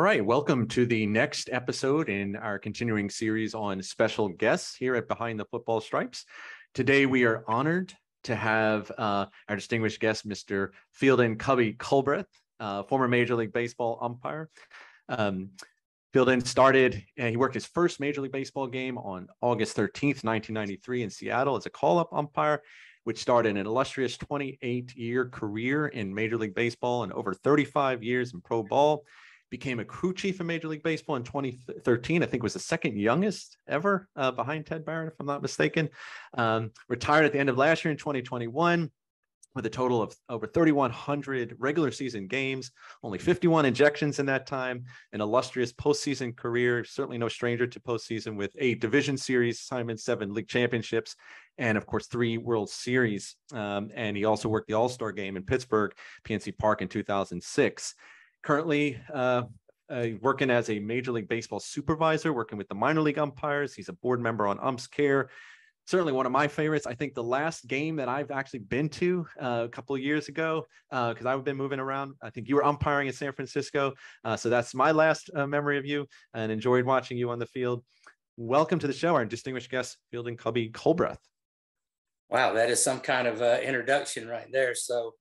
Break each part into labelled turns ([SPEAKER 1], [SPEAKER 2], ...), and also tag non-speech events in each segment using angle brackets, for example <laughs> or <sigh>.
[SPEAKER 1] All right, welcome to the next episode in our continuing series on special guests here at Behind the Football Stripes. Today, we are honored to have uh, our distinguished guest, Mr. Fieldin Cubby Culbreth, uh, former Major League Baseball umpire. Um, Fieldin started, uh, he worked his first Major League Baseball game on August 13th, 1993 in Seattle as a call-up umpire, which started an illustrious 28-year career in Major League Baseball and over 35 years in pro ball became a crew chief in Major League Baseball in 2013. I think was the second youngest ever uh, behind Ted Barrett, if I'm not mistaken. Um, retired at the end of last year in 2021 with a total of over 3,100 regular season games, only 51 ejections in that time, an illustrious postseason career, certainly no stranger to postseason with eight division series assignments, seven league championships, and of course, three World Series. Um, and he also worked the All Star game in Pittsburgh, PNC Park in 2006 currently uh, uh, working as a Major League Baseball supervisor, working with the minor league umpires. He's a board member on Umps Care. Certainly one of my favorites. I think the last game that I've actually been to uh, a couple of years ago, because uh, I've been moving around. I think you were umpiring in San Francisco. Uh, so that's my last uh, memory of you and enjoyed watching you on the field. Welcome to the show, our distinguished guest, Fieldin Cubby Culbreth.
[SPEAKER 2] Wow, that is some kind of introduction right there. So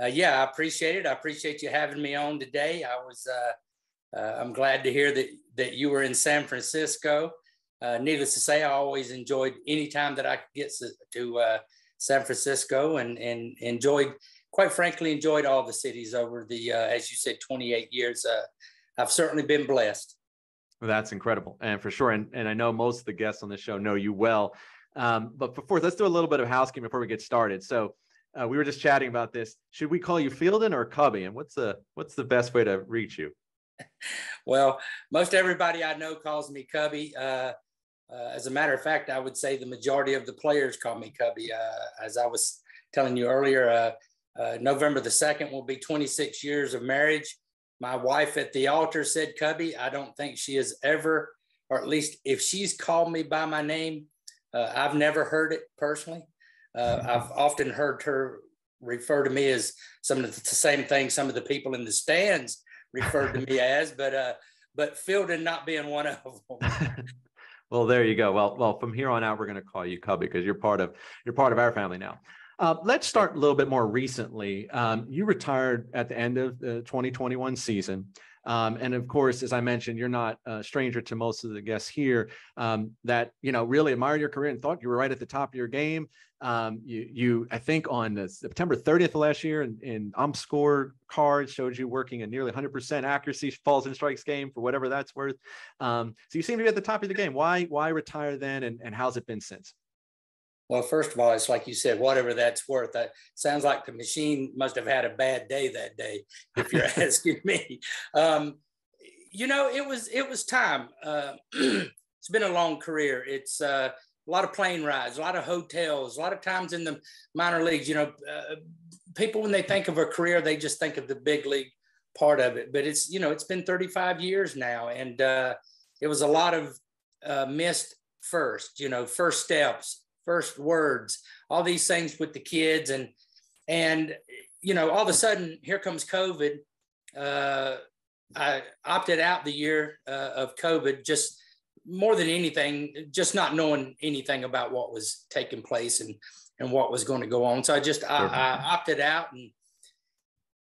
[SPEAKER 2] uh, yeah, I appreciate it. I appreciate you having me on today. I was, uh, uh, I'm glad to hear that that you were in San Francisco. Uh, needless to say, I always enjoyed any time that I could get to, uh, San Francisco, and and enjoyed, quite frankly, enjoyed all the cities over the, uh, as you said, 28 years. I've certainly been blessed.
[SPEAKER 1] That's incredible, and for sure, and and I know most of the guests on the show know you well. Um, but before, let's do a little bit of housekeeping before we get started. So uh, we were just chatting about this. Should we call you Fieldin or Cubby? And what's the what's the best way to reach you? <laughs>
[SPEAKER 2] Well, most everybody I know calls me Cubby. Uh, uh, as a matter of fact, I would say the majority of the players call me Cubby. Uh, as I was telling you earlier, uh, uh, November the second will be 26 years of marriage. My wife at the altar said Cubby. I don't think she has ever, or at least if she's called me by my name, I've never heard it personally. Uh, I've often heard her refer to me as some of the same things some of the people in the stands referred to me as, <laughs> but uh, but Fieldin not being one of them. <laughs>
[SPEAKER 1] well, there you go. Well, well, from here on out, we're going to call you Cubby because you're part of you're part of our family now. Uh, let's start a little bit more recently. Um, you retired at the end of the 2021 season. Um, and of course, as I mentioned, you're not a stranger to most of the guests here um, that you know really admired your career and thought you were right at the top of your game. Um, you, you, I think on the September 30th of last year, in, in ump score card showed you working a nearly 100% accuracy balls and strikes game for whatever that's worth. Um, so you seem to be at the top of the game. Why, why retire then, and, and how's it been since?
[SPEAKER 2] Well, first of all, it's like you said, whatever that's worth. That sounds like the machine must have had a bad day that day, if you're <laughs> asking me. Um, you know, it was it was time. Uh, <clears throat> it's been a long career. It's uh, a lot of plane rides, a lot of hotels, a lot of times in the minor leagues. You know, uh, people when they think of a career, they just think of the big league part of it. But it's you know, it's been 35 years now, and uh, it was a lot of uh, missed first. You know, first steps, first words, all these things with the kids, and and you know, all of a sudden, here comes COVID. Uh, I opted out the year uh, of COVID just more than anything, just not knowing anything about what was taking place and and what was going to go on. So I just I, I opted out, and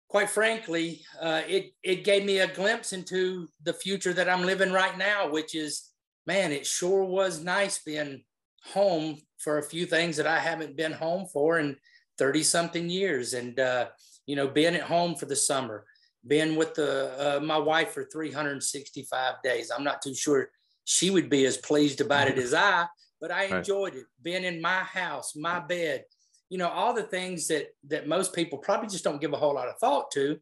[SPEAKER 2] quite frankly, uh, it it gave me a glimpse into the future that I'm living right now, which is man, it sure was nice being home for a few things that I haven't been home for in 30 something years. And, uh, you know, being at home for the summer, being with the, uh, my wife for 365 days. I'm not too sure she would be as pleased about it as I, but I enjoyed right. it being in my house, my bed, you know, all the things that that most people probably just don't give a whole lot of thought to.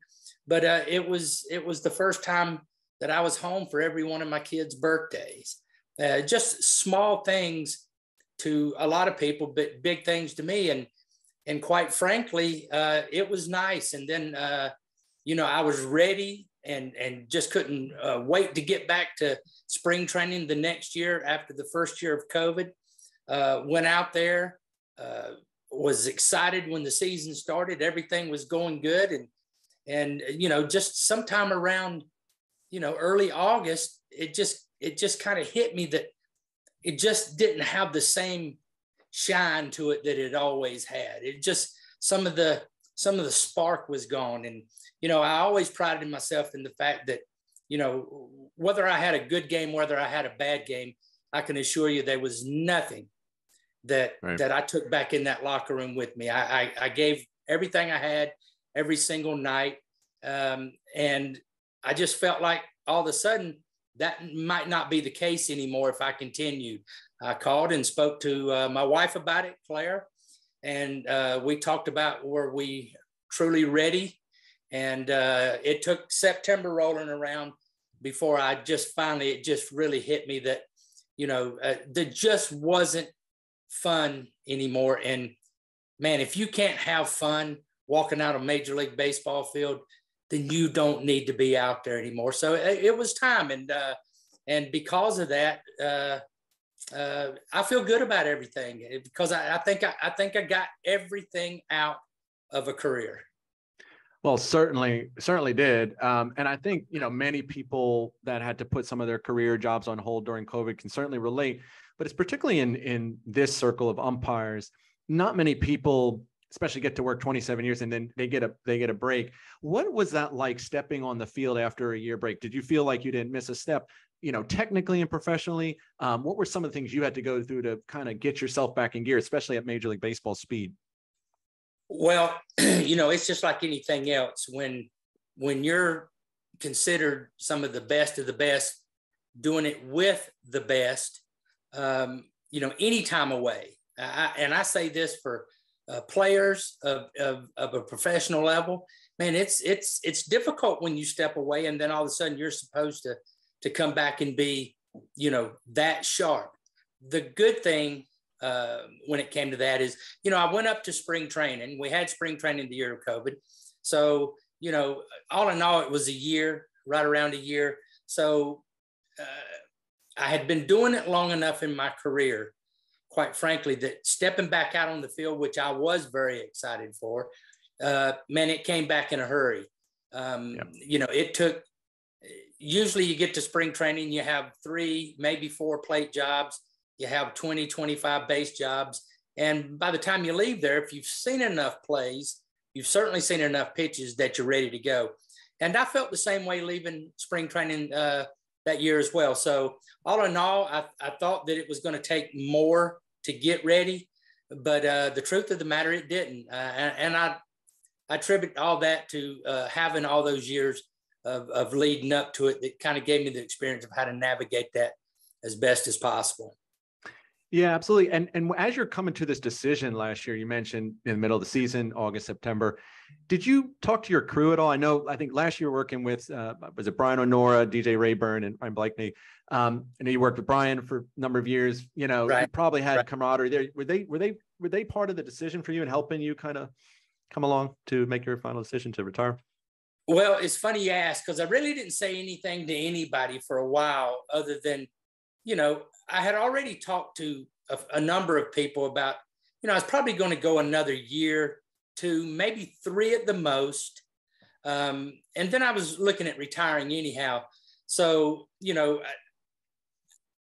[SPEAKER 2] But uh, it was it was the first time that I was home for every one of my kids' birthdays. Uh, just small things to a lot of people, but big things to me. And and quite frankly, uh, it was nice. And then uh, you know I was ready and and just couldn't uh, wait to get back to spring training the next year after the first year of COVID. Uh, went out there, uh, was excited when the season started. Everything was going good, and and you know just sometime around you know, early August, it just it just kind of hit me that it just didn't have the same shine to it that it always had. It just some of the some of the spark was gone. And you know, I always prided myself in the fact that, you know, whether I had a good game, whether I had a bad game, I can assure you there was nothing that right. that I took back in that locker room with me. I, I, I gave everything I had every single night. Um, and I just felt like all of a sudden that might not be the case anymore if I continued. I called and spoke to uh, my wife about it, Claire, and uh, we talked about were we truly ready. And uh, it took September rolling around before I just finally, it just really hit me that, you know, uh, there just wasn't fun anymore. And man, if you can't have fun walking out a Major League Baseball field, then you don't need to be out there anymore. So it, it was time, and uh, and because of that, uh, uh, I feel good about everything because I, I think I, I, think I got everything out of a career.
[SPEAKER 1] Well, certainly, certainly did, um, and I think you know many people that had to put some of their career jobs on hold during COVID can certainly relate. But it's particularly in in this circle of umpires. Not many people especially get to work 27 years and then they get a they get a break what was that like stepping on the field after a year break did you feel like you didn't miss a step you know technically and professionally um, what were some of the things you had to go through to kind of get yourself back in gear especially at major league baseball speed
[SPEAKER 2] well <clears throat> you know it's just like anything else when when you're considered some of the best of the best doing it with the best um, you know any time away I, and i say this for uh, players of, of, of a professional level, man, it's it's it's difficult when you step away and then all of a sudden you're supposed to to come back and be, you know, that sharp. The good thing uh, when it came to that is, you know, I went up to spring training. We had spring training the year of COVID, so you know, all in all, it was a year, right around a year. So uh, I had been doing it long enough in my career quite frankly, that stepping back out on the field, which I was very excited for, uh, man, it came back in a hurry. Um, yeah. You know, it took, usually you get to spring training, you have three, maybe four plate jobs, you have 20, 25 base jobs. And by the time you leave there, if you've seen enough plays, you've certainly seen enough pitches that you're ready to go. And I felt the same way leaving spring training uh, that year as well. So all in all, I, I thought that it was going to take more to get ready. But uh, the truth of the matter, it didn't. Uh, and, and, I, I attribute all that to uh, having all those years of, of leading up to it that kind of gave me the experience of how to navigate that as best as possible.
[SPEAKER 1] Yeah, absolutely. And and as you're coming to this decision last year, you mentioned in the middle of the season, August, September. Did you talk to your crew at all? I know I think last year working with uh, was it Brian O'Nora, DJ Reyburn, and Ryan Blakeney. Um, I know you worked with Brian for a number of years. You know, right. you probably had right. camaraderie there. Were they were they were they part of the decision for you and helping you kind of come along to make your final decision to retire?
[SPEAKER 2] Well, it's funny you ask because I really didn't say anything to anybody for a while, other than, you know, I had already talked to a, a number of people about, you know, I was probably going to go another year, two, maybe three at the most. Um, and then I was looking at retiring anyhow. So, you know,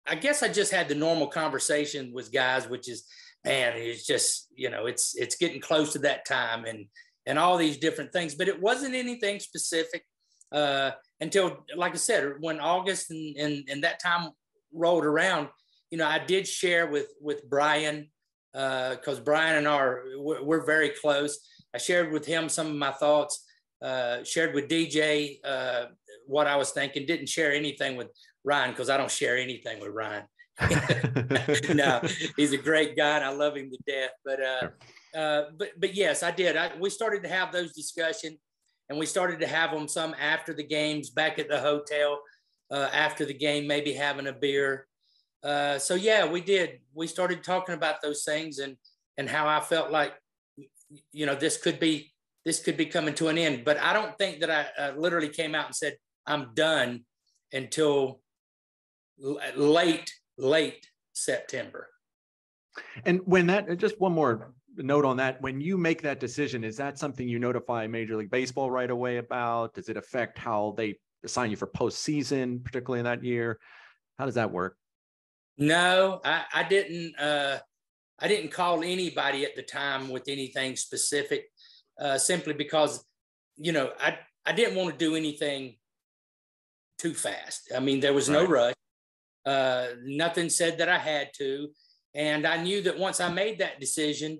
[SPEAKER 2] I, I guess I just had the normal conversation with guys, which is, man, it's just, you know, it's it's getting close to that time and and all these different things. But it wasn't anything specific uh, until, like I said, when August and, and, and that time rolled around, you know, I did share with with Brian because uh, Brian and I are we're, we're, very close. I shared with him some of my thoughts. Uh, shared with DJ uh, what I was thinking. Didn't share anything with Ryan because I don't share anything with Ryan. <laughs> no, he's a great guy and I love him to death. But uh, uh, but but yes, I did. I, we started to have those discussions, and we started to have them some after the games, back at the hotel, uh, after the game, maybe having a beer. Uh, so yeah, we did. We started talking about those things and and how I felt like, you know, this could be this could be coming to an end. But I don't think that I uh, literally came out and said I'm done until l- late late September.
[SPEAKER 1] And when that just one more note on that when you make that decision is that something you notify major league baseball right away about does it affect how they assign you for postseason, particularly in that year? How does that work?
[SPEAKER 2] No, I, I didn't. Uh, I didn't call anybody at the time with anything specific, uh, simply because, you know, I I didn't want to do anything too fast. I mean, there was right. no rush. Uh, nothing said that I had to, and I knew that once I made that decision,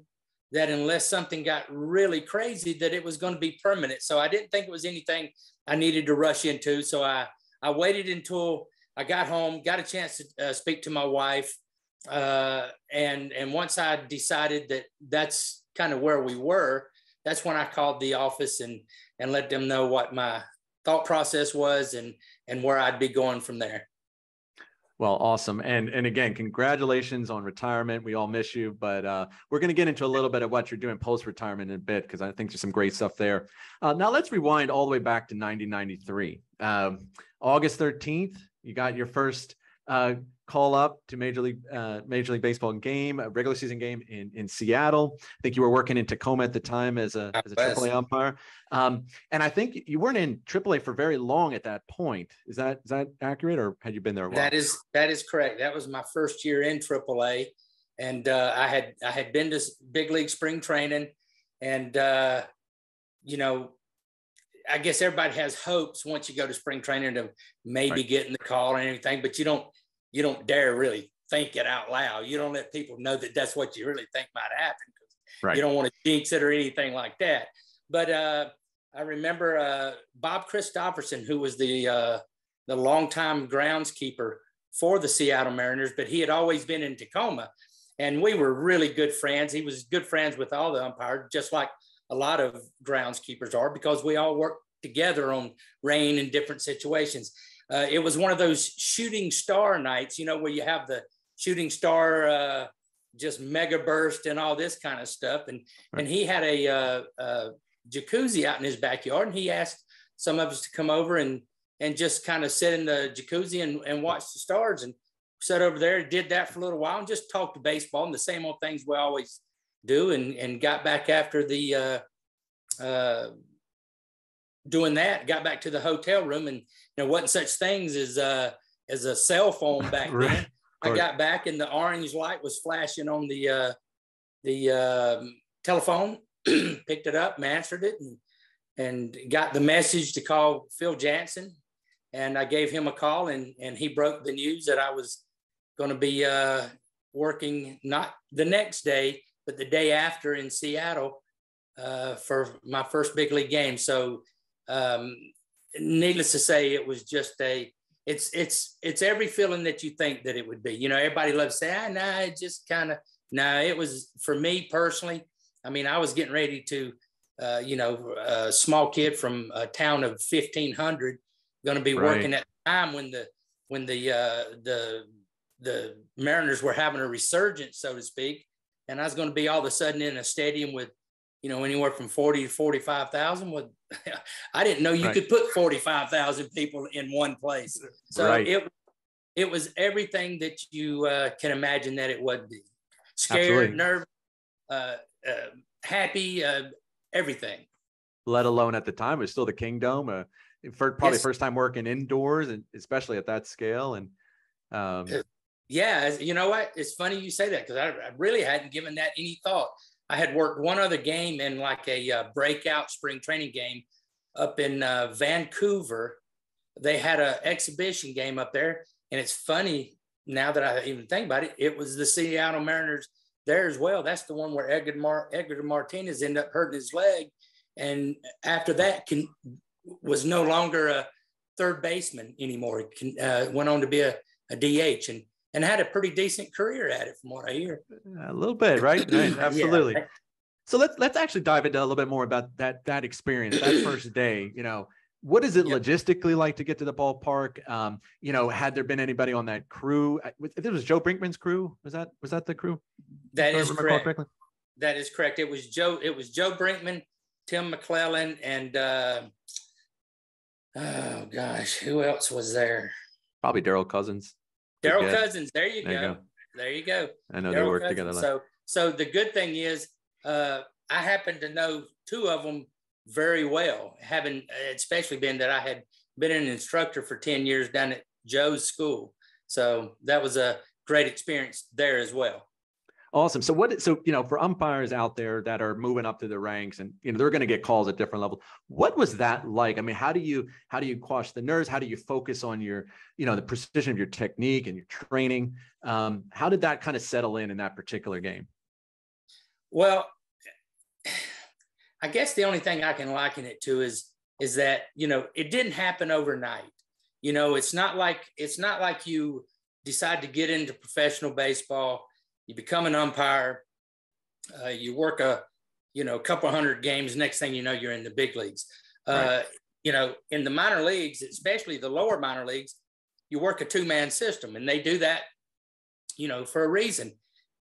[SPEAKER 2] that unless something got really crazy, that it was going to be permanent. So I didn't think it was anything I needed to rush into. So I I waited until I got home, got a chance to uh, speak to my wife, uh, and and once I decided that that's kind of where we were, that's when I called the office and and let them know what my thought process was and and where I'd be going from there.
[SPEAKER 1] Well, awesome. And and again, congratulations on retirement. We all miss you, but uh, we're going to get into a little bit of what you're doing post retirement in a bit because I think there's some great stuff there. Uh, now let's rewind all the way back to 1993, um, August 13th. You got your first uh, call up to Major League uh, Major League Baseball game, a regular season game in in Seattle. I think you were working in Tacoma at the time as a as a AAA umpire, um, and I think you weren't in AAA for very long at that point. Is that is that accurate, or had you been there?
[SPEAKER 2] That is that is correct. That was my first year in AAA, and uh, I had I had been to big league spring training, and uh, you know I guess everybody has hopes once you go to spring training to maybe right. get in the call and everything, but you don't you don't dare really think it out loud. You don't let people know that that's what you really think might happen right. you don't want to jinx it or anything like that. But uh, I remember uh, Bob Christofferson, who was the uh, the longtime groundskeeper for the Seattle Mariners, but he had always been in Tacoma, and we were really good friends. He was good friends with all the umpires, just like a lot of groundskeepers are because we all work together on rain and different situations. Uh, it was one of those shooting star nights, you know, where you have the shooting star uh, just mega burst and all this kind of stuff. And right. and he had a, uh, a, jacuzzi out in his backyard, and he asked some of us to come over and and just kind of sit in the jacuzzi and, and watch the stars and sat over there. Did that for a little while and just talked to baseball and the same old things we always do and, and got back after the uh, uh, doing that, got back to the hotel room and there wasn't such things as uh, as a cell phone back <laughs> right. then. I got back and the orange light was flashing on the uh, the uh, telephone. <clears throat> Picked it up answered it and and got the message to call Phil Janssen. And I gave him a call and and he broke the news that I was going to be uh, working not the next day but the day after in Seattle uh, for my first big league game. So, um, needless to say, it was just a it's it's it's every feeling that you think that it would be. You know, everybody loves to say, ah, nah, it just kind of no. Nah, it was for me personally. I mean, I was getting ready to, uh, you know, a small kid from a town of fifteen hundred, going to be right. working at the time when the when the uh, the the Mariners were having a resurgence, so to speak and I was going to be all of a sudden in a stadium with, you know, anywhere from 40 to 45,000 with, <laughs> I didn't know you right. could put 45,000 people in one place. So right. it, it was everything that you uh, can imagine that it would be scared, nervous, uh, uh, happy, uh, everything.
[SPEAKER 1] Let alone at the time, it was still the Kingdome. uh, for probably yes. first time working indoors and especially at that scale. And um,
[SPEAKER 2] yeah, you know what? It's funny you say that because I, I, really hadn't given that any thought. I had worked one other game in like a uh, breakout spring training game up in uh, Vancouver. They had an exhibition game up there, and it's funny now that I even think about it. It was the Seattle Mariners there as well. That's the one where Edgar, Mar- Edgar Martinez ended up hurting his leg, and after that, can, was no longer a third baseman anymore. Can, uh, went on to be a, a DH, and and had a pretty decent career at it from what I hear.
[SPEAKER 1] A little bit, right? <clears throat> right. Absolutely. yeah. So let's let's actually dive into a little bit more about that that experience, that <clears throat> first day. You know, what is it yep. logistically like to get to the ballpark? Um, you know, had there been anybody on that crew? This was Joe Brinkman's crew. Was that was that the crew?
[SPEAKER 2] That is correct. That is correct. It was Joe. It was Joe Brinkman, Tim McClelland, and uh, oh gosh, who else was there?
[SPEAKER 1] Probably Derryl Cousins.
[SPEAKER 2] Derryl Cousins. There you, there go. you go. There you go.
[SPEAKER 1] I know Derryl they work Cousins. together.
[SPEAKER 2] So, so the good thing is, uh, I happen to know two of them very well, having especially been that I had been an instructor for 10 years down at Joe's school. So that was a great experience there as well.
[SPEAKER 1] Awesome. So what? So you know, for umpires out there that are moving up to the ranks, and you know they're going to get calls at different levels. What was that like? I mean, how do you how do you quash the nerves? How do you focus on your you know the precision of your technique and your training? Um, how did that kind of settle in in that particular game?
[SPEAKER 2] Well, I guess the only thing I can liken it to is is that you know it didn't happen overnight. You know, it's not like it's not like you decide to get into professional baseball you become an umpire, uh, you work a you know a couple hundred games. Next thing you know, you're in the big leagues. Uh, You know, in the minor leagues, especially the lower minor leagues, you work a two man system, and they do that, you know, for a reason.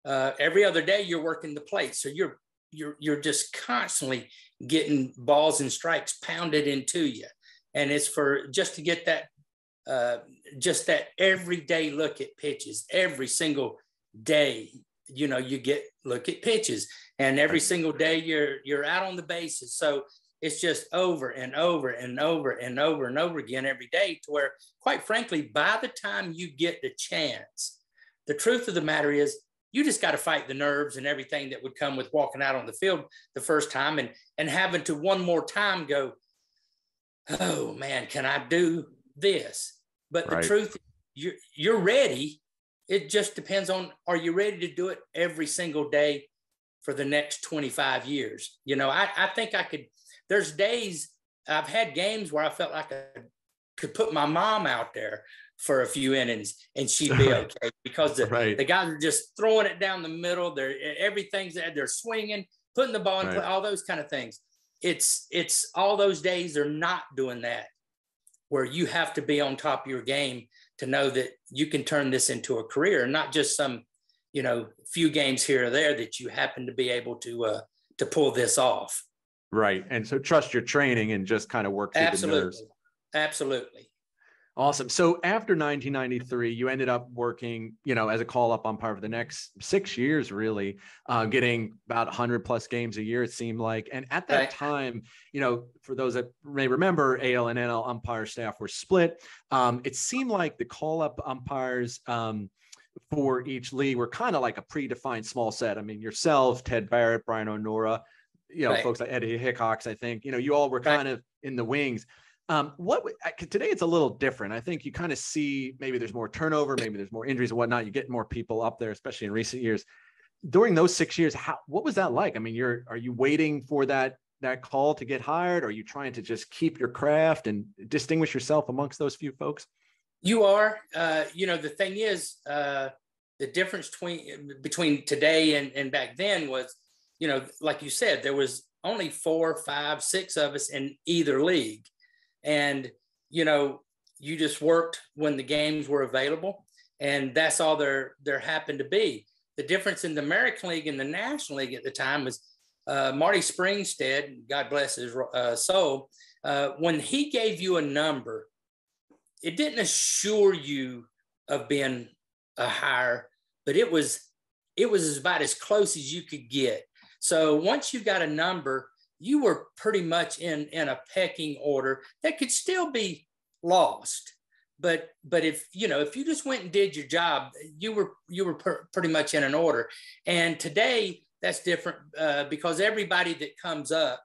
[SPEAKER 2] Uh, every other day, you're working the plate, so you're you're you're just constantly getting balls and strikes pounded into you, and it's for just to get that uh, just that everyday look at pitches every single day you know you get look at pitches. And every single day you're you're out on the bases. So it's just over and over and over and over and over again every day to where quite frankly by the time you get the chance the truth of the matter is you just got to fight the nerves and everything that would come with walking out on the field the first time and and having to one more time go oh man can i do this? But the truth you're you're ready it just depends on are you ready to do it every single day for the next 25 years you know i, I think i could there's days i've had games where i felt like i could put my mom out there for a few innings and she'd be <laughs> okay because the, right. the guys are just throwing it down the middle they're everything's they're swinging putting the ball in right. play all those kind of things it's it's all those days they're not doing that where you have to be on top of your game to know that you can turn this into a career, not just some, you know, few games here or there that you happen to be able to uh, to pull this off.
[SPEAKER 1] Right, and so trust your training and just kind of work through
[SPEAKER 2] Absolutely.
[SPEAKER 1] the nerves.
[SPEAKER 2] Absolutely.
[SPEAKER 1] Awesome. So after 1993, you ended up working, you know, as a call up umpire for the next six years, really, uh, getting about 100 plus games a year, it seemed like. And at that right. time, you know, for those that may remember, AL and NL umpire staff were split. Um, it seemed like the call up umpires, um, for each league were kind of like a predefined small set. I mean, yourself, Ted Barrett, Brian O'Nora, you know, right. folks like Eddie Hickox, I think, you know, you all were kind right. of in the wings. Um, what today it's a little different. I think you kind of see maybe there's more turnover, maybe there's more injuries and whatnot. You get more people up there, especially in recent years. During those six years, how what was that like? I mean, you're are you waiting for that that call to get hired? Are you trying to just keep your craft and distinguish yourself amongst those few folks?
[SPEAKER 2] You are. Uh, you know, the thing is, uh, the difference between between today and, and back then was, you know, like you said, there was only four, five, six of us in either league and you know you just worked when the games were available and that's all there there happened to be. The difference in the american league and the national league at the time was uh, marty springstead god bless his uh, soul uh, when he gave you a number it didn't assure you of being a hire but it was it was about as close as you could get. So once you got a number you were pretty much in in a pecking order that could still be lost. But but if you know if you just went and did your job you were you were per, pretty much in an order. And today that's different uh, because everybody that comes up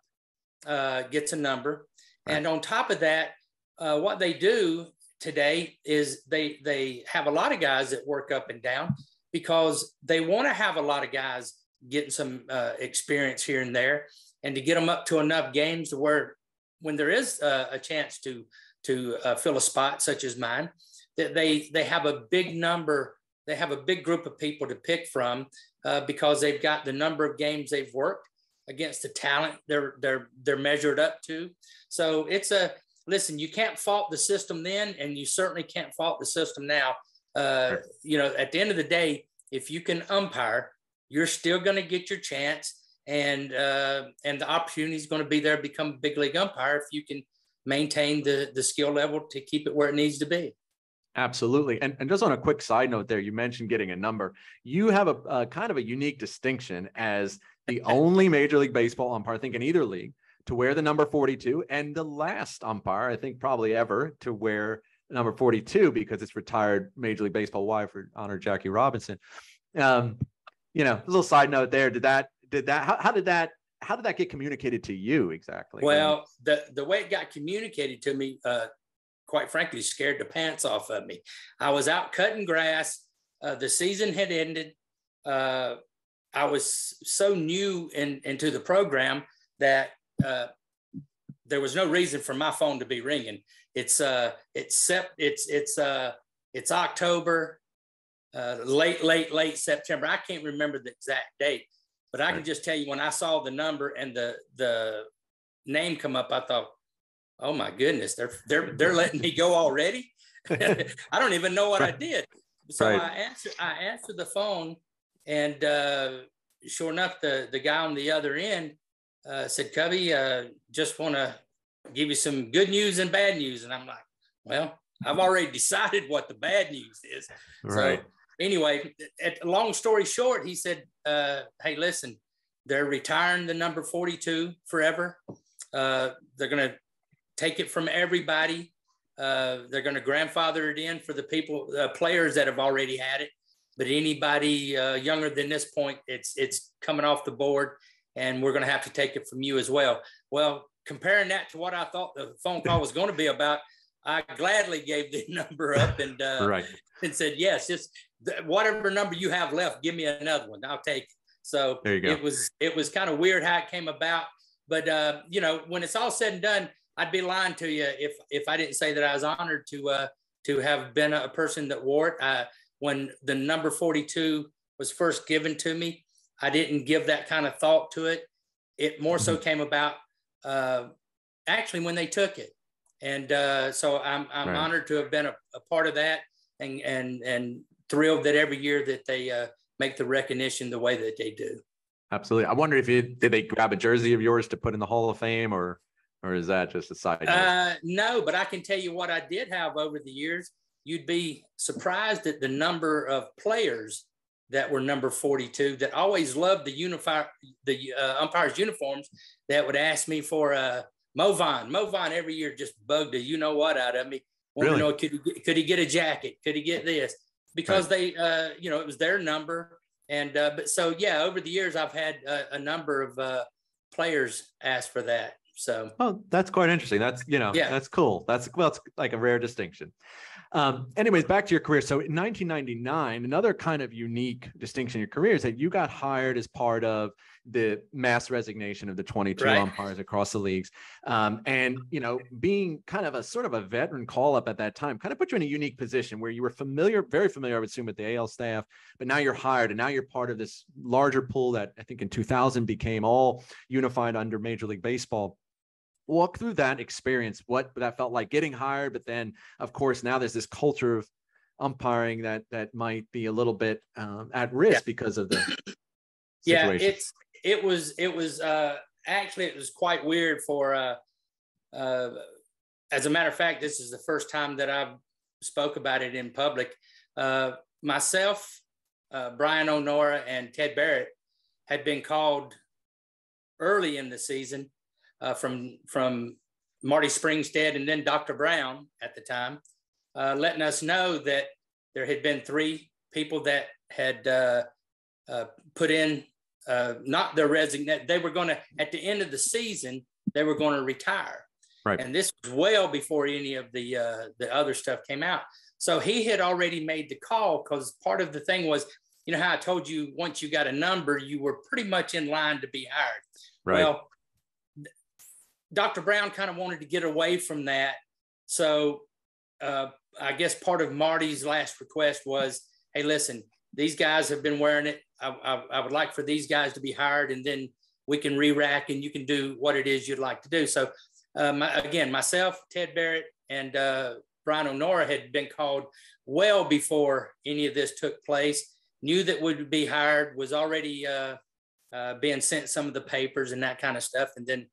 [SPEAKER 2] uh, gets a number. Right. and on top of that uh, what they do today is they they have a lot of guys that work up and down because they want to have a lot of guys getting some uh, experience here and there and to get them up to enough games to where when there is a, a chance to to uh, fill a spot such as mine that they they have a big number they have a big group of people to pick from uh, because they've got the number of games they've worked against the talent they're they're they're measured up to. So it's a listen you can't fault the system then and you certainly can't fault the system now. Uh, you know at the end of the day if you can umpire you're still going to get your chance and uh, and the opportunity is going to be there to become a big league umpire if you can maintain the the skill level to keep it where it needs to be.
[SPEAKER 1] Absolutely. And, and just on a quick side note there, you mentioned getting a number. You have a, a kind of a unique distinction as the <laughs> only Major League Baseball umpire, I think in either league, to wear the number 42 and the last umpire, I think probably ever, to wear number 42 because it's retired Major League Baseball wife for honor Jackie Robinson. Um, you know, a little side note there. Did that, did that, how, how did that, how did that get communicated to you exactly?
[SPEAKER 2] Well, the, the way it got communicated to me, uh, quite frankly, scared the pants off of me. I was out cutting grass. Uh, the season had ended. Uh, I was so new in, into the program that uh, there was no reason for my phone to be ringing. It's uh, it's sep- it's it's uh, it's October, uh, late late late September. I can't remember the exact date, but I can just tell you when I saw the number and the the name come up, I thought, oh my goodness, they're they're they're letting me go already. <laughs> I don't even know what. I did. So right. I answered I answered the phone, and uh, sure enough, the the guy on the other end uh, said, "Cubby, uh, just want to give you some good news and bad news." And I'm like, "Well, I've already <laughs> decided what the bad news is." Right. So anyway, at, long story short, he said, uh, "Hey, listen, they're retiring the number 42 forever. Uh, they're going to take it from everybody. Uh, they're going to grandfather it in for the people, uh, players that have already had it. But anybody uh, younger than this point, it's it's coming off the board, and we're going to have to take it from you as well. Well, comparing that to what I thought the phone call was going to be about, I gladly gave the <laughs> number up and uh, right. and said yes, whatever number you have left, give me another one. I'll take it. So it was it was kind of weird how it came about, but uh, you know when it's all said and done, I'd be lying to you if if I didn't say that I was honored to uh, to have been a person that wore it. When the number 42 was first given to me, I didn't give that kind of thought to it. It more so mm-hmm. came about uh, actually when they took it, and uh, so I'm I'm right. honored to have been a, a, part of that, and and and thrilled that every year that they uh, make the recognition the way that they do.
[SPEAKER 1] Absolutely. I wonder if you did they grab a jersey of yours to put in the Hall of Fame or or is that just a side note?
[SPEAKER 2] Uh, no, but I can tell you what I did have over the years. You'd be surprised at the number of players that were number 42 that always loved the unify the uh, umpires uniforms that would ask me for a uh, Mo Vaughn. Movon every year just bugged a you know what out of me. Want really? to know could he, could he get a jacket? Could he get this? Because right. they, uh, you know, it was their number. And uh, but so yeah, over the years I've had a, a number of uh, players ask for that. So,
[SPEAKER 1] oh, that's quite interesting. That's you know, yeah, that's cool. That's well, it's like a rare distinction. Um, anyways, back to your career. So, in 1999, another kind of unique distinction in your career is that you got hired as part of the mass resignation of the 22 right. umpires across the leagues. Um, and, you know, being kind of a sort of a veteran call up at that time kind of put you in a unique position where you were familiar, very familiar, I would assume, with the AL staff, but now you're hired and now you're part of this larger pool that I think in 2000 became all unified under Major League Baseball walk through that experience what that felt like getting hired but then of course now there's this culture of umpiring that that might be a little bit um, at risk yeah. because of the situation.
[SPEAKER 2] yeah it's it was it was uh actually it was quite weird for uh uh as a matter of fact this is the first time that i've spoke about it in public. Uh myself uh, brian o'nora and ted barrett had been called early in the season uh, from from marty springstead and then dr brown at the time uh, letting us know that there had been three people that had uh, uh, put in uh, not their resignation. They were going to, at the end of the season, they were going to retire. Right. And this was well before any of the uh, the other stuff came out. So he had already made the call because part of the thing was, you know how I told you once you got a number, you were pretty much in line to be hired. Right. Well, Dr. Brown kind of wanted to get away from that. So uh, I guess part of Marty's last request was, hey, listen, these guys have been wearing it. I, I, I would like for these guys to be hired, and then we can re-rack and you can do what it is you'd like to do. So, um, again, myself, Ted Barrett, and uh, Brian O'Nora had been called well before any of this took place. Knew that would be hired, was already uh, uh, being sent some of the papers and that kind of stuff, and then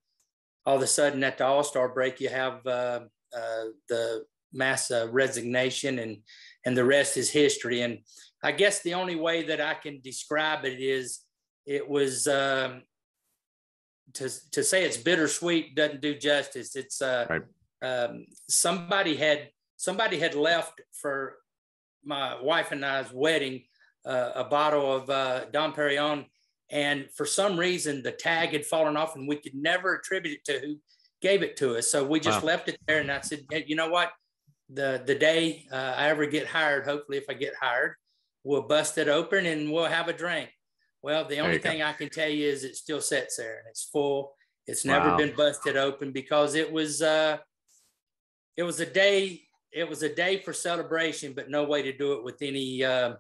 [SPEAKER 2] all of a sudden at the All Star break, you have uh, uh, the mass uh, resignation, and and the rest is history. And I guess the only way that I can describe it is it was um, to to say it's bittersweet doesn't do justice. It's uh, right. um, somebody had somebody had left for my wife and I's wedding uh, a bottle of uh, Dom Perignon, and for some reason the tag had fallen off, and we could never attribute it to who gave it to us. So we just wow. left it there, and I said, hey, you know what? The the day uh, I ever get hired, hopefully if I get hired, we'll bust it open and we'll have a drink. Well, the only thing go. I can tell you is it still sits there and it's full. It's never wow. been busted open because it was uh, it was a day it was a day for celebration, but no way to do it with any. Uh,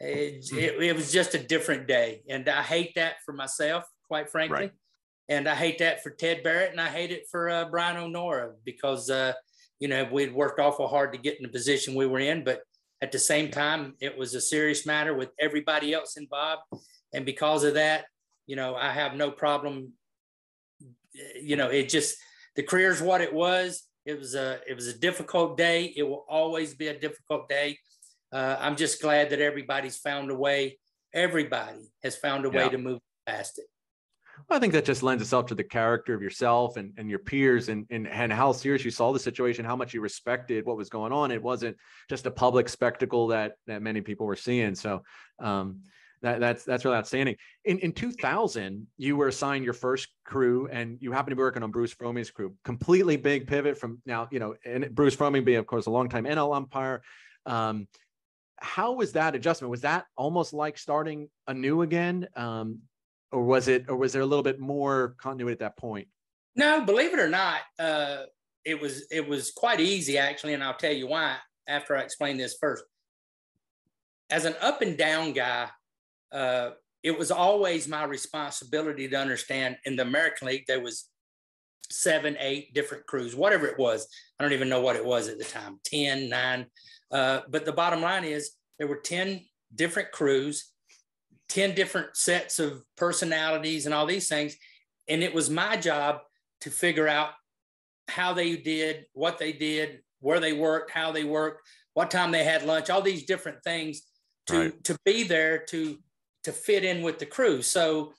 [SPEAKER 2] it, it, it, was just a different day, and I hate that for myself, quite frankly, right. and I hate that for Ted Barrett, and I hate it for uh, Brian O'Nora because uh, you know we'd worked awful hard to get in the position we were in, but at the same time, it was a serious matter with everybody else involved, and because of that, you know, I have no problem. You know, it just the career is what it was it was a it was a difficult day. It will always be a difficult day. Uh, I'm just glad that everybody's found a way. Everybody has found a way to move past it.
[SPEAKER 1] I think that just lends itself to the character of yourself and, and your peers and, and, and how serious you saw the situation, how much you respected what was going on. It wasn't just a public spectacle that that many people were seeing. So um, that, that's that's really outstanding. In in 2000, you were assigned your first crew, and you happened to be working on Bruce Froemming's crew. Completely big pivot from now, you know, and Bruce Froemming being, of course, a longtime NL umpire. Um, how was that adjustment? Was that almost like starting anew again, um, or was it, or was there a little bit more continuity at that point?
[SPEAKER 2] No, believe it or not, uh, it was it was quite easy actually, and I'll tell you why after I explain this first. As an up and down guy, uh, it was always my responsibility to understand in the American League, there was seven, eight different crews, whatever it was. I don't even know what it was at the time, 10, nine. Uh, but the bottom line is there were 10 different crews, 10 different sets of personalities and all these things. And it was my job to figure out how they did, what they did, where they worked, how they worked, what time they had lunch, all these different things to, right. to be there to to fit in with the crew. So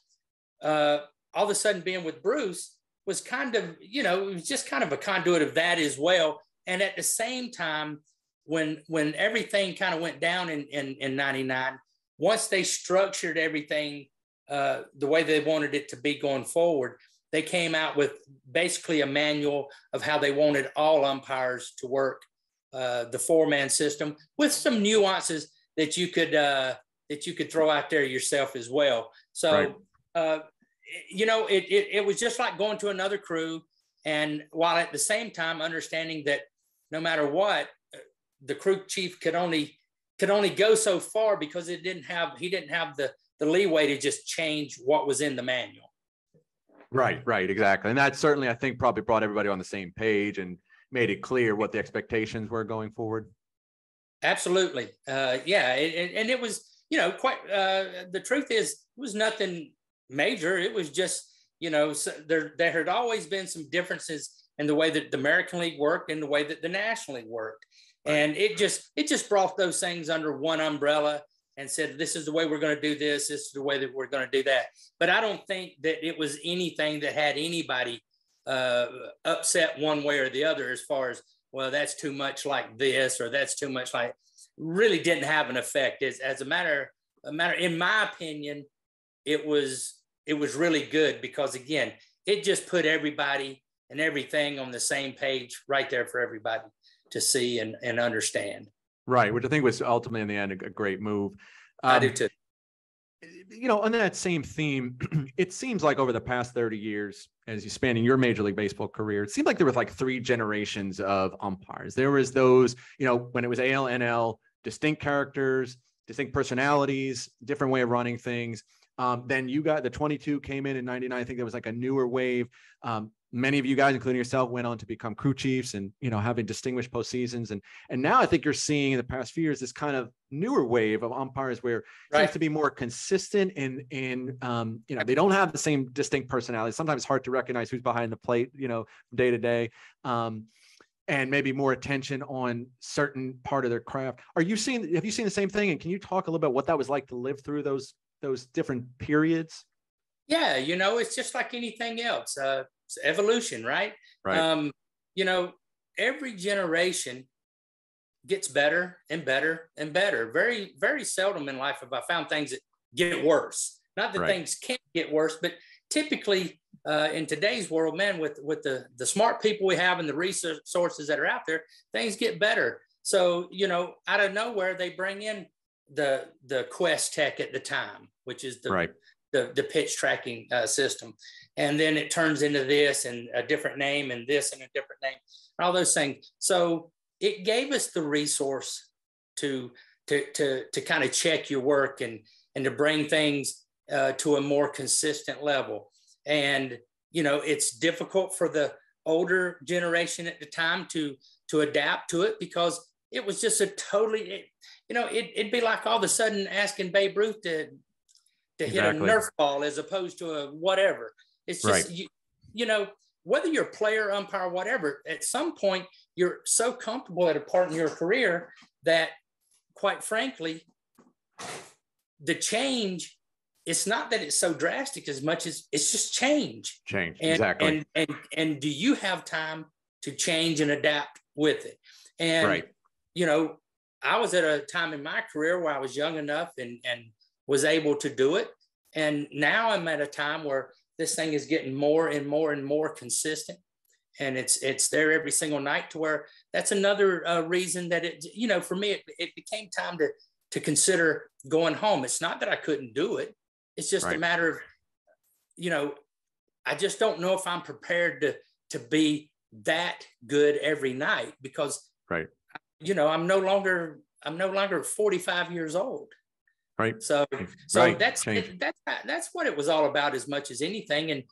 [SPEAKER 2] uh, all of a sudden, being with Bruce was kind of, you know, it was just kind of a conduit of that as well. And at the same time, when when everything kind of went down in in, in 99, once they structured everything uh, the way they wanted it to be going forward, they came out with basically a manual of how they wanted all umpires to work uh, the four man system with some nuances that you could uh, that you could throw out there yourself as well. So, right. uh, you know, it, it, it was just like going to another crew. And while at the same time understanding that no matter what, uh, the crew chief could only could only go so far because it didn't have he didn't have the the leeway to just change what was in the manual.
[SPEAKER 1] Right, right, exactly. And that certainly I think probably brought everybody on the same page and made it clear what the expectations were going forward.
[SPEAKER 2] Absolutely. Uh, yeah. It, and it was, you know, quite uh, the truth is, it was nothing major. It was just, you know, so there there had always been some differences in the way that the American League worked and the way that the National League worked, and it just it just brought those things under one umbrella and said, this is the way we're going to do this. This is the way that we're going to do that. But I don't think that it was anything that had anybody uh, upset one way or the other as far as well, that's too much like this or that's too much like really didn't have an effect. As, as a matter, a matter, in my opinion, it was it was really good because again, it just put everybody and everything on the same page right there for everybody to see and, and understand.
[SPEAKER 1] Right, which I think was ultimately in the end a, a great move.
[SPEAKER 2] Um, I do too.
[SPEAKER 1] You know, on that same theme, <clears throat> it seems like over the past 30 years, as you spanning your Major League Baseball career, it seemed like there was like three generations of umpires. There was those, you know, when it was AL, NL, distinct characters, distinct personalities, different way of running things. Um, then you got the 22 came in in 99. I think there was like a newer wave. Um, many of you guys, including yourself, went on to become crew chiefs and you know having distinguished postseasons. And and now I think you're seeing in the past few years this kind of newer wave of umpires where right. seems to be more consistent and and um, you know they don't have the same distinct personality. Sometimes it's hard to recognize who's behind the plate, you know, day to day. Um, and maybe more attention on certain part of their craft. Are you seeing? Have you seen the same thing? And can you talk a little bit what that was like to live through those those different periods?
[SPEAKER 2] Yeah, you know, it's just like anything else. Uh, evolution, right?
[SPEAKER 1] Right.
[SPEAKER 2] Um, you know, every generation gets better and better and better. Very, very seldom in life have I found things that get worse. Not that right. things can't get worse, but typically uh, in today's world, man, with with the the smart people we have and the resources that are out there, things get better. So you know, out of nowhere, they bring in the the QuesTec at the time, which is the
[SPEAKER 1] right.
[SPEAKER 2] the, the pitch tracking uh, system, and then it turns into this and a different name and this and a different name, all those things. So it gave us the resource to to to to kind of check your work and and to bring things uh, to a more consistent level. And you know, it's difficult for the older generation at the time to to adapt to it because it was just a totally, it, you know, it, it'd be like all of a sudden asking Babe Ruth to to exactly. hit a Nerf ball as opposed to a whatever. It's just right. you, you know, whether you're a player, umpire, whatever, at some point you're so comfortable at a part in your career that, quite frankly, the change it's not that it's so drastic as much as it's just change.
[SPEAKER 1] Change,
[SPEAKER 2] and,
[SPEAKER 1] exactly.
[SPEAKER 2] And, and and do you have time to change and adapt with it? And right. you know, I was at a time in my career where I was young enough and and was able to do it. And now I'm at a time where this thing is getting more and more and more consistent and it's it's there every single night to where that's another uh, reason that it you know for me it, it became time to to consider going home it's not that i couldn't do it it's just right. a matter of, you know, I just don't know if I'm prepared to to be that good every night because,
[SPEAKER 1] right.
[SPEAKER 2] You know, I'm no longer I'm no longer 45 years old.
[SPEAKER 1] Right.
[SPEAKER 2] So so right. that's it, that's that's what it was all about as much as anything. And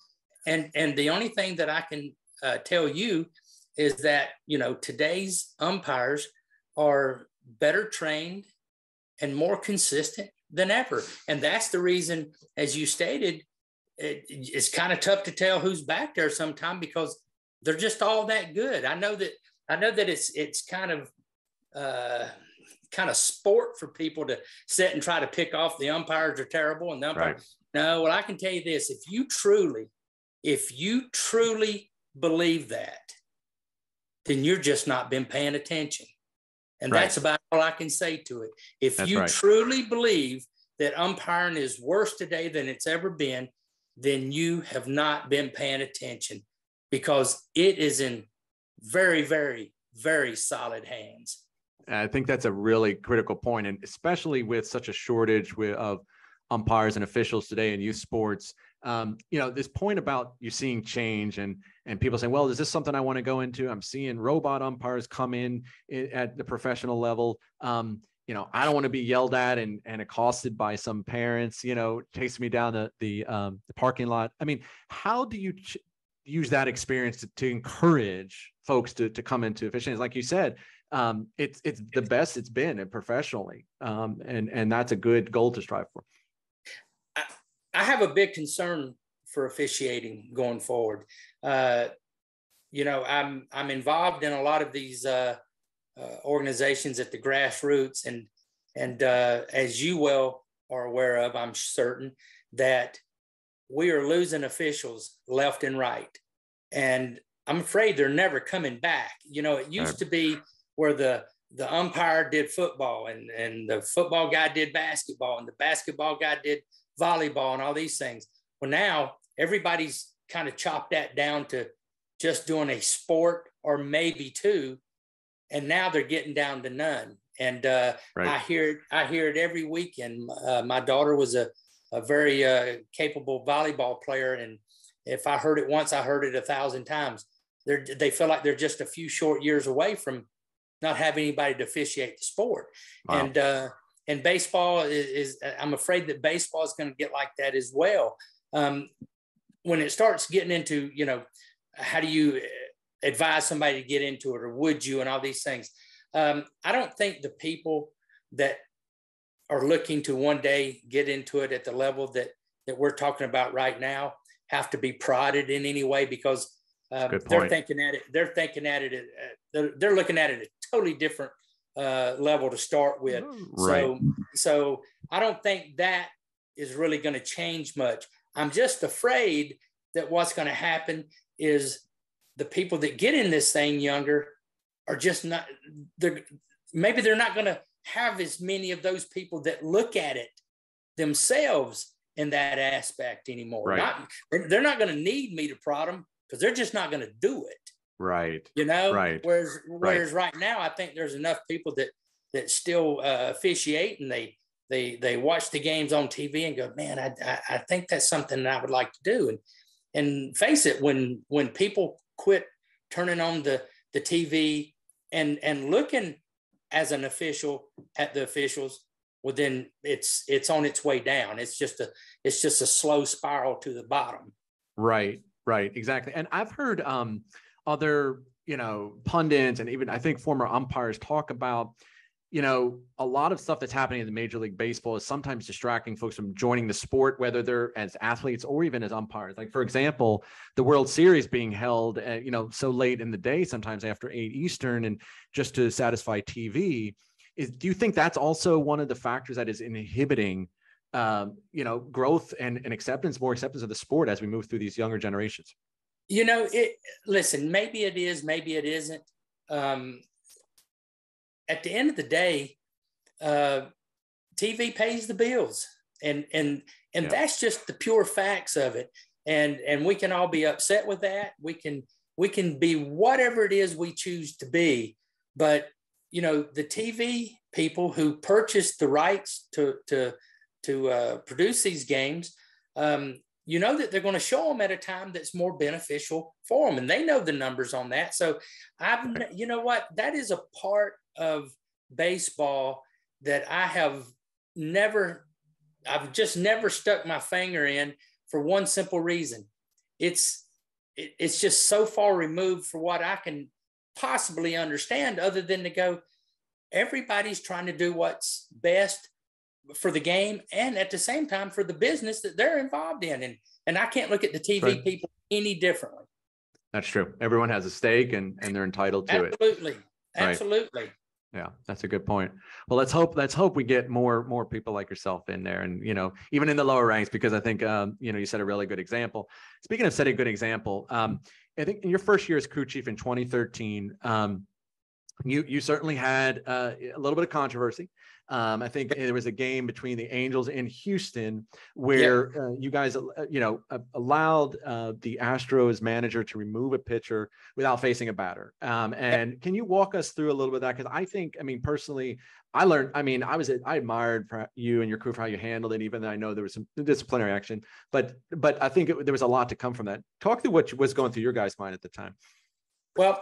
[SPEAKER 2] and and the only thing that I can uh, tell you is that you know today's umpires are better trained and more consistent than ever. And that's the reason, as you stated, it, it's kind of tough to tell who's back there sometime because they're just all that good. I know that I know that it's it's kind of uh, kind of sport for people to sit and try to pick off the umpires are terrible and the umpires. Right. No, well, I can tell you this: if you truly, if you truly believe that, then you're just not been paying attention. And right. that's about all I can say to it. If that's you right. truly believe that umpiring is worse today than it's ever been, then you have not been paying attention because it is in very, very, very solid hands.
[SPEAKER 1] I think that's a really critical point, and especially with such a shortage of umpires and officials today in youth sports. Um, you know, this point about you seeing change and and people saying, well, is this something I want to go into? I'm seeing robot umpires come in at the professional level. Um, you know, I don't want to be yelled at and, and accosted by some parents, you know, chasing me down the, the, um, the parking lot. I mean, how do you ch- use that experience to, to encourage folks to, to come into efficiency? Like you said, um, it's, it's the best it's been and professionally. Um, and, and that's a good goal to strive for.
[SPEAKER 2] I, I have a big concern for officiating going forward. Uh, you know, I'm I'm involved in a lot of these uh, uh, organizations at the grassroots, and and uh, as you well are aware of, I'm certain that we are losing officials left and right, and I'm afraid they're never coming back. You know, it used to be where the the umpire did football and and the football guy did basketball and the basketball guy did volleyball and all these things. Well, now everybody's kind of chopped that down to just doing a sport or maybe two and now they're getting down to none and uh, right. i hear it i hear it every weekend uh, my daughter was a, a very uh, capable volleyball player and if i heard it once i heard it a thousand times they're, they feel like they're just a few short years away from not having anybody to officiate the sport wow. and uh, and baseball is, is, i'm afraid that baseball is going to get like that as well um, when it starts getting into, you know, how do you advise somebody to get into it or would you and all these things? Um, I don't think the people that are looking to one day get into it at the level that that we're talking about right now have to be prodded in any way because um, they're thinking at it they're thinking at it uh, they're, they're looking at it totally different uh, level to start with right. so so i don't think that is really going to change much I'm just afraid that what's going to happen is the people that get in this thing younger are just not they're maybe they're not going to have as many of those people that look at it themselves in that aspect anymore.
[SPEAKER 1] Right.
[SPEAKER 2] Not, they're not going to need me to prod them because they're just not going to do it.
[SPEAKER 1] Right.
[SPEAKER 2] You know.
[SPEAKER 1] Right.
[SPEAKER 2] Whereas whereas right. right now, I think there's enough people that that still uh, officiate and they they they watch the games on TV and go, man, I, I I think that's something that I would like to do. And and face it, when when people quit turning on the the TV and and looking as an official at the officials, well then it's it's on its way down. It's just a it's just a slow spiral to the bottom.
[SPEAKER 1] Right, right, exactly. And I've heard um other you know pundits and even I think former umpires talk about you know, a lot of stuff that's happening in the Major League Baseball is sometimes distracting folks from joining the sport, whether they're as athletes or even as umpires. Like, for example, the World Series being held, at, you know, so late in the day, sometimes after eight Eastern, and just to satisfy TV. Is do you think that's also one of the factors that is inhibiting, um, you know, growth and, and acceptance, more acceptance of the sport as we move through these younger generations?
[SPEAKER 2] You know, it. Listen, maybe it is, maybe it isn't. Um, at the end of the day, uh, TV pays the bills, and and and yeah. that's just the pure facts of it. And and we can all be upset with that. We can we can be whatever it is we choose to be, but you know the TV people who purchased the rights to to to uh, produce these games. Um, you know that they're going to show them at a time that's more beneficial for them and they know the numbers on that. So i've you know what? That is a part of baseball that I have never, I've just never stuck my finger in for one simple reason. It's, it, it's just so far removed for what I can possibly understand other than to go, everybody's trying to do what's best for the game and at the same time for the business that they're involved in. And, and I can't look at the TV right. people any differently.
[SPEAKER 1] That's true. Everyone has a stake and, and they're entitled to
[SPEAKER 2] Absolutely.
[SPEAKER 1] it.
[SPEAKER 2] Absolutely. Absolutely. Right
[SPEAKER 1] yeah that's a good point well let's hope let's hope we get more more people like yourself in there and you know even in the lower ranks because i think um, you know you set a really good example speaking of setting a good example um, i think in your first year as crew chief in 2013 um, you you certainly had uh, a little bit of controversy um, I think there was a game between the Angels and Houston where yeah. uh, you guys, uh, you know, uh, allowed uh, the Astros manager to remove a pitcher without facing a batter. Um, and yeah. can you walk us through a little bit of that? Because I think, I mean, personally, I learned. I mean, I was I admired you and your crew for how you handled it, even though I know there was some disciplinary action. But but I think it, there was a lot to come from that. Talk through what was going through your guys' mind at the time.
[SPEAKER 2] Well,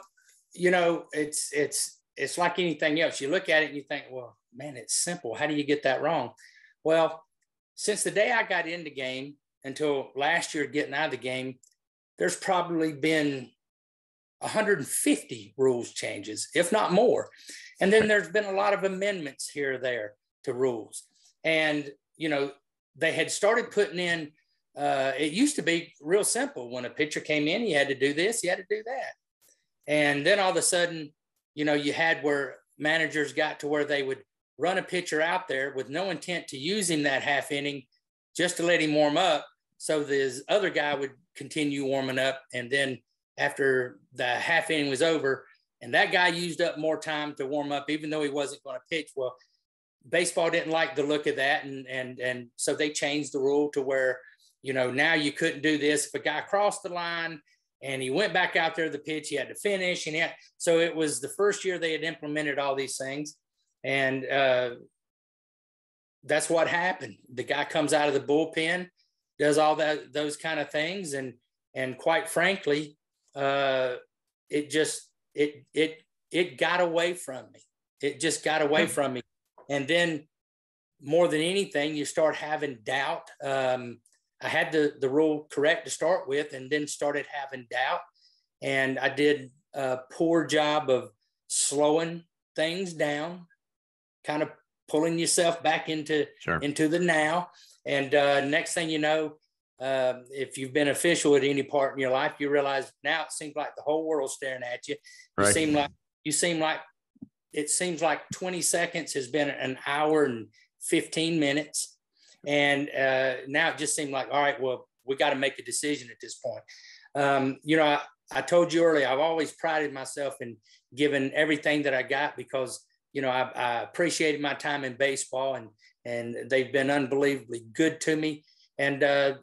[SPEAKER 2] you know, it's it's it's like anything else. You look at it and you think, well, man, it's simple. How do you get that wrong? Well, since the day I got in the game until last year getting out of the game, there's probably been 150 rules changes, if not more. And then there's been a lot of amendments here or there to rules. And, you know, they had started putting in, uh, it used to be real simple. When a pitcher came in, you had to do this, you had to do that. And then all of a sudden, you know, you had where managers got to where they would run a pitcher out there with no intent to use him that half inning just to let him warm up. So this other guy would continue warming up. And then after the half inning was over, and that guy used up more time to warm up, even though he wasn't going to pitch. Well, baseball didn't like the look of that. And, and, and so they changed the rule to where, you know, now you couldn't do this. If a guy crossed the line and he went back out there the pitch, he had to finish. And had, so it was the first year they had implemented all these things. And uh, that's what happened. The guy comes out of the bullpen, does all that those kind of things, and and quite frankly, uh, it just it it it got away from me. It just got away hmm. from me. And then more than anything, you start having doubt. Um, I had the the rule correct to start with, and then started having doubt, and I did a poor job of slowing things down kind of pulling yourself back into sure. into the now. And uh, next thing you know, uh, if you've been official at any part in your life, you realize now it seems like the whole world's staring at you. You right. seem like you seem like it seems like 20 seconds has been an hour and 15 minutes. And uh, now it just seemed like, all right, well, we got to make a decision at this point. Um, you know, I, I told you earlier, I've always prided myself in giving everything that I got because, you know, I, I appreciated my time in baseball and, and they've been unbelievably good to me. And uh,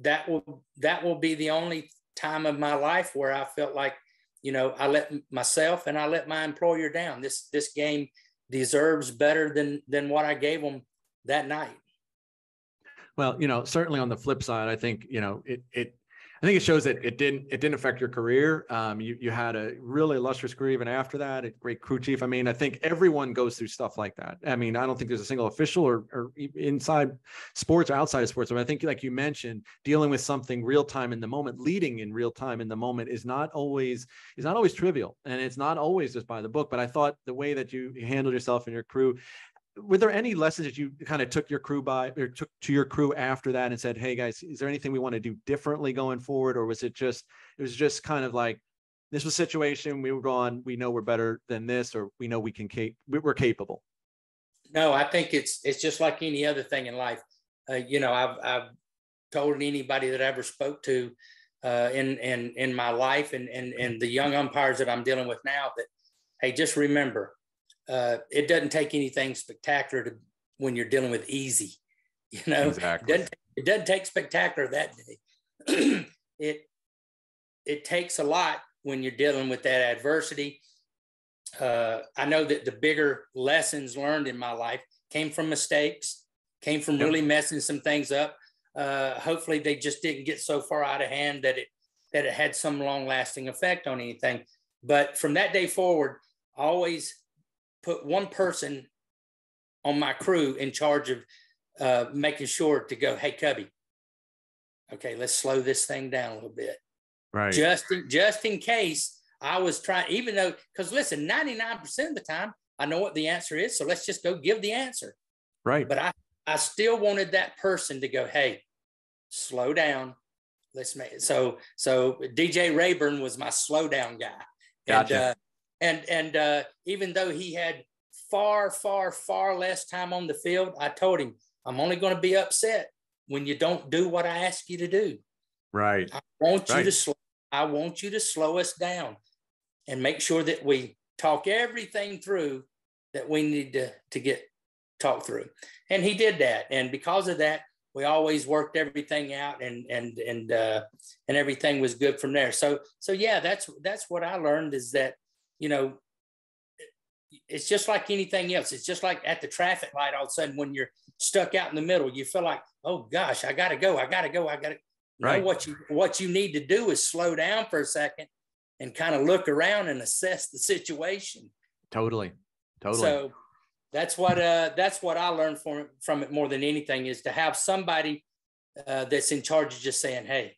[SPEAKER 2] that will, that will be the only time of my life where I felt like, you know, I let myself and I let my employer down. This, this game deserves better than, than what I gave them that night.
[SPEAKER 1] Well, you know, certainly on the flip side, I think, you know, it, it, I think it shows that it didn't it didn't affect your career. Um, you you had a really illustrious career even after that. A great crew chief. I mean, I think everyone goes through stuff like that. I mean, I don't think there's a single official or, or inside sports or outside of sports. But I think, like you mentioned, dealing with something real time in the moment, leading in real time in the moment, is not always is not always trivial, and it's not always just by the book. But I thought the way that you handled yourself and your crew were there any lessons that you kind of took your crew by or took to your crew after that and said hey guys is there anything we want to do differently going forward? Or was it just it was just kind of like this was a situation we were going we know we're better than this or we know we can cap- we're capable
[SPEAKER 2] no i think it's it's just like any other thing in life. Uh, you know i've i've told anybody that i ever spoke to uh, in in in my life and and and the young umpires that i'm dealing with now that hey just remember uh, it doesn't take anything spectacular to when you're dealing with easy. <laughs> You know, exactly. it, doesn't, it doesn't take spectacular that day. <clears throat> it it takes a lot when you're dealing with that adversity. Uh, I know that the bigger lessons learned in my life came from mistakes, came from really messing some things up. Uh, hopefully, they just didn't get so far out of hand that it that it had some long lasting effect on anything. But from that day forward, I always put one person on my crew in charge of uh, making sure to go, hey, Cubby, okay, let's slow this thing down a little bit.
[SPEAKER 1] Right.
[SPEAKER 2] Just in, just in case I was trying, even though, because listen, 99% of the time, I know what the answer is. So let's just go give the answer.
[SPEAKER 1] Right.
[SPEAKER 2] But I, I still wanted that person to go, hey, slow down. Let's make it. So, so DJ Reyburn was my slow down guy.
[SPEAKER 1] Gotcha.
[SPEAKER 2] And, uh, and and uh, even though he had far, far, far less time on the field, I told him, I'm only going to be upset when you don't do what I ask you to do.
[SPEAKER 1] Right.
[SPEAKER 2] I want
[SPEAKER 1] right.
[SPEAKER 2] you to slow. I want you to slow us down and make sure that we talk everything through that we need to, to get talked through. And he did that. And because of that, we always worked everything out and and and uh, and everything was good from there. So so yeah, that's that's what I learned is that you know, it's just like anything else. It's just like at the traffic light, all of a sudden when you're stuck out in the middle, you feel like, oh gosh, I gotta go, I gotta go, I gotta. Right. Know, what you what you need to do is slow down for a second and kind of look around and assess the situation.
[SPEAKER 1] Totally, totally.
[SPEAKER 2] So that's what uh that's what I learned from from it more than anything is to have somebody uh, that's in charge of just saying, hey,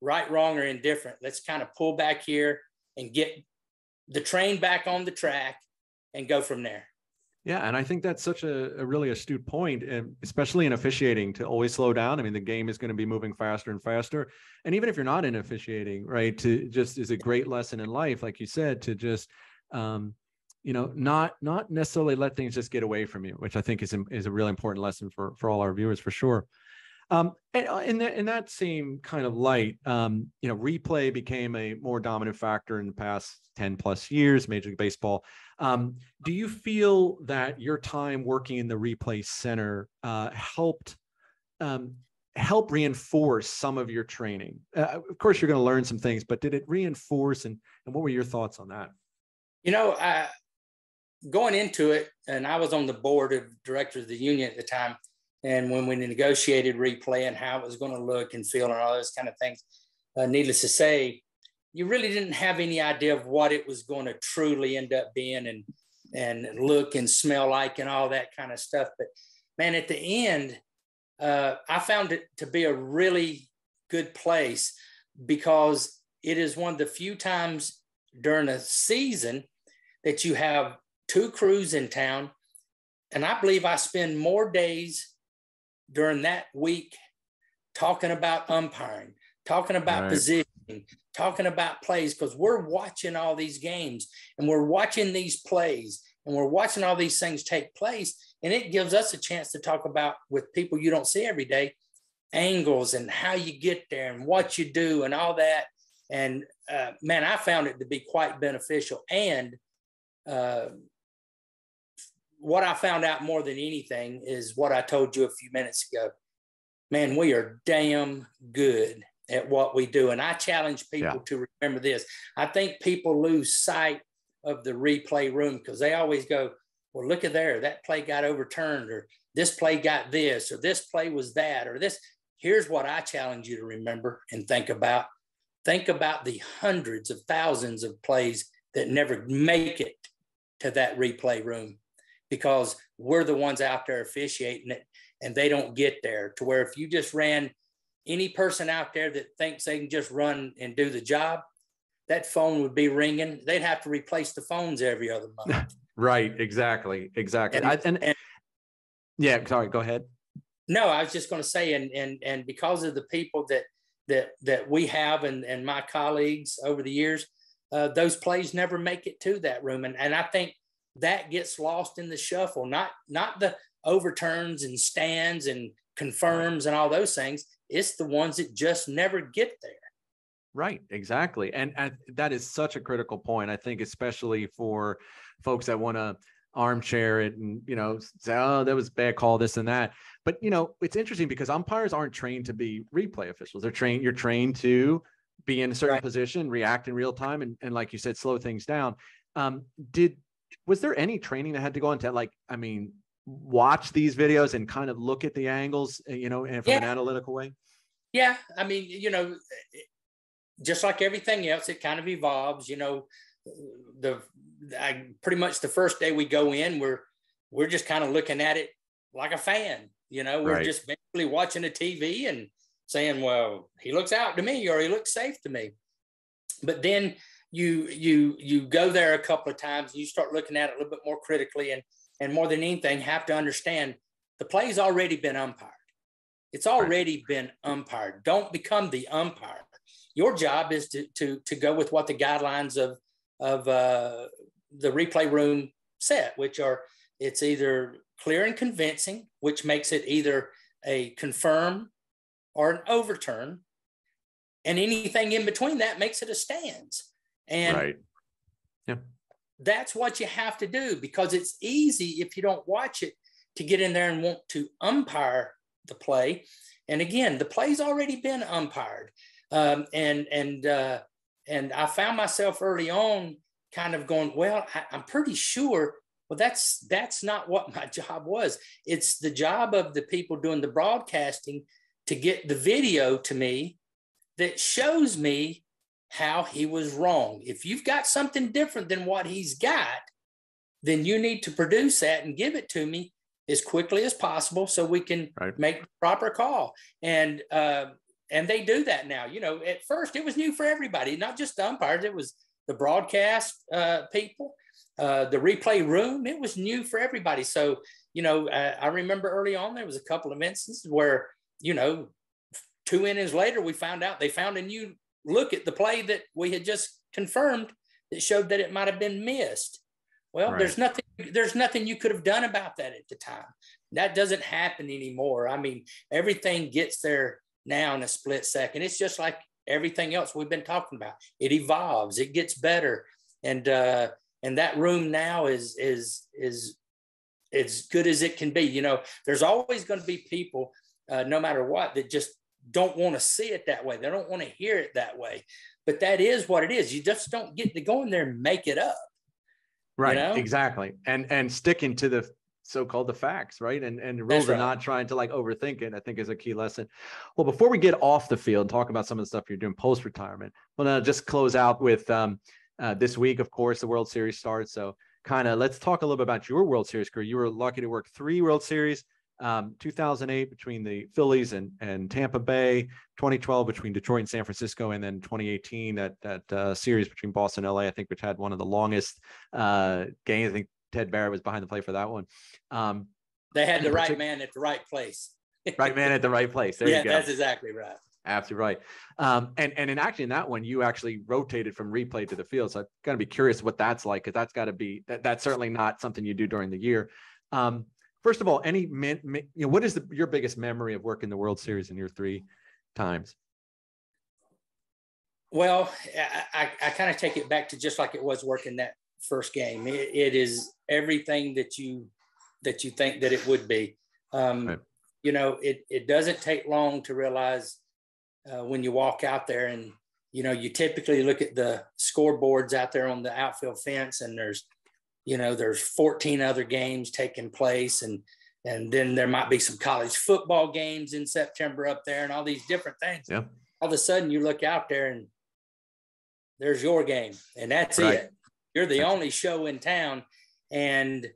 [SPEAKER 2] right, wrong, or indifferent. Let's kind of pull back here and get the train back on the track and go from there.
[SPEAKER 1] Yeah, and I think that's such a, a really astute point, especially in officiating, to always slow down. I mean, the game is going to be moving faster and faster, and even if you're not in officiating, right, to just is a great lesson in life, like you said, to just, um, you know, not not necessarily let things just get away from you, which I think is is a really important lesson for for all our viewers for sure. Um, and uh, in that in that same kind of light, um, you know, replay became a more dominant factor in the past ten plus years. Major League Baseball. Um, do you feel that your time working in the replay center uh, helped um, help reinforce some of your training? Uh, of course, you're going to learn some things, but did it reinforce? And and what were your thoughts on that?
[SPEAKER 2] You know, uh, going into it, and I was on the board of directors of the union at the time and when we negotiated replay and how it was going to look and feel and all those kind of things, uh, needless to say, you really didn't have any idea of what it was going to truly end up being and and look and smell like and all that kind of stuff. But man, at the end, uh, I found it to be a really good place because it is one of the few times during a season that you have two crews in town. And I believe I spend more days during that week talking about umpiring, talking about right. positioning, talking about plays, because we're watching all these games and we're watching these plays and we're watching all these things take place. And it gives us a chance to talk about with people you don't see every day angles and how you get there and what you do and all that. And uh, man, I found it to be quite beneficial. And uh, what I found out more than anything is what I told you a few minutes ago. Man, we are damn good at what we do. And I challenge people yeah. to remember this. I think people lose sight of the replay room because they always go, well, look at there, that play got overturned, or this play got this, or this play was that, or this. Here's what I challenge you to remember and think about. Think about the hundreds of thousands of plays that never make it to that replay room because we're the ones out there officiating it and they don't get there to where if you just ran any person out there that thinks they can just run and do the job, that phone would be ringing. They'd have to replace the phones every other <laughs> month.
[SPEAKER 1] right. Exactly. Exactly. And, I, and, and yeah, sorry, go ahead.
[SPEAKER 2] No, I was just going to say, and, and, and because of the people that, that, that we have and, and my colleagues over the years, uh, those plays never make it to that room. And, and I think that gets lost in the shuffle, not, not the overturns and stands and confirms and all those things. It's the ones that just never get there.
[SPEAKER 1] Right, exactly. And, that is such a critical point. I think, especially for folks that want to armchair it and, you know, say, oh, that was bad call, this and that. But, you know, it's interesting because umpires aren't trained to be replay officials. They're trained, you're trained to be in a certain right. position, react in real time, and, and like you said, slow things down. Um, did, was there any training that had to go into like, I mean, watch these videos and kind of look at the angles, uh, you know, and from yeah. an analytical way?
[SPEAKER 2] Yeah. I mean, you know, just like everything else, it kind of evolves, you know, the, I pretty much the first day we go in, we're, we're just kind of looking at it like a fan, you know, we're right. just basically watching the TV and saying, well, he looks out to me or he looks safe to me. But then you, you, you go there a couple of times and you start looking at it a little bit more critically and, and more than anything, have to understand the play's already been umpired. It's already been umpired. Don't become the umpire. Your job is to, to, to go with what the guidelines of, of uh, the replay room set, which are it's either clear and convincing, which makes it either a confirm or an overturn. And anything in between that makes it a stands. And right. Yeah that's what you have to do because it's easy if you don't watch it to get in there and want to umpire the play. And again, the play's already been umpired. Um, and and uh, and I found myself early on kind of going, well, I, I'm pretty sure. Well, that's that's not what my <laughs> job was. It's the job of the people doing the broadcasting to get the video to me that shows me how he was wrong. If you've got something different than what he's got, then you need to produce that and give it to me as quickly as possible so we can right. make the proper call. And uh, and they do that now. You know, at first it was new for everybody, not just the umpires. It was the broadcast uh, people, uh, the replay room. It was new for everybody. So you know, uh, I remember early on there was a couple of instances where you know, two innings later we found out they found a new look at the play that we had just confirmed that showed that it might have been missed. Well, right. there's nothing there's nothing you could have done about that at the time. That doesn't happen anymore. I mean, everything gets there now in a split second. It's just like everything else we've been talking about. It evolves, it gets better. And uh and that room now is is is as good as it can be. You know, there's always going to be people, uh, no matter what, that just don't want to see it that way. They don't want to hear it that way. But that is what it is. You just don't get to go in there and make it up.
[SPEAKER 1] Right. You know? Exactly. And and sticking to the so-called the facts, right? And and rules right. are not trying to like overthink it. I think is a key lesson. Well, before we get off the field and talk about some of the stuff you're doing post retirement, well, now just close out with um, uh, this week. Of course, the World Series starts. So kind of let's talk a little bit about your World Series career. You were lucky to work three World Series um, 2008 between the Phillies and, and Tampa Bay, 2012 between Detroit and San Francisco, and then 2018 that that uh, series between Boston and LA, I think, which had one of the longest uh, games. I think Ted Barrett was behind the play for that one. Um,
[SPEAKER 2] they had the right man at the right place.
[SPEAKER 1] right man at the right place. There yeah, you go.
[SPEAKER 2] That's exactly right.
[SPEAKER 1] Absolutely right. Um, and and in actually in that one, you actually rotated from replay to the field. So I'm gonna be curious what that's like because that's got to be that, that's certainly not something you do during the year. Um, first of all, any man, you know, what is the, your biggest memory of working the World Series in your three times?
[SPEAKER 2] Well, I, I, I kind of take it back to just like it was working that first game. It, it is everything that you that you think that it would be. Um, right. You know, it it doesn't take long to realize uh, when you walk out there and you know you typically look at the scoreboards out there on the outfield fence and there's you know there's 14 other games taking place and and then there might be some college football games in September up there and all these different things.
[SPEAKER 1] Yeah.
[SPEAKER 2] All of a sudden you look out there and there's your game and that's right. it. You're the only show in town and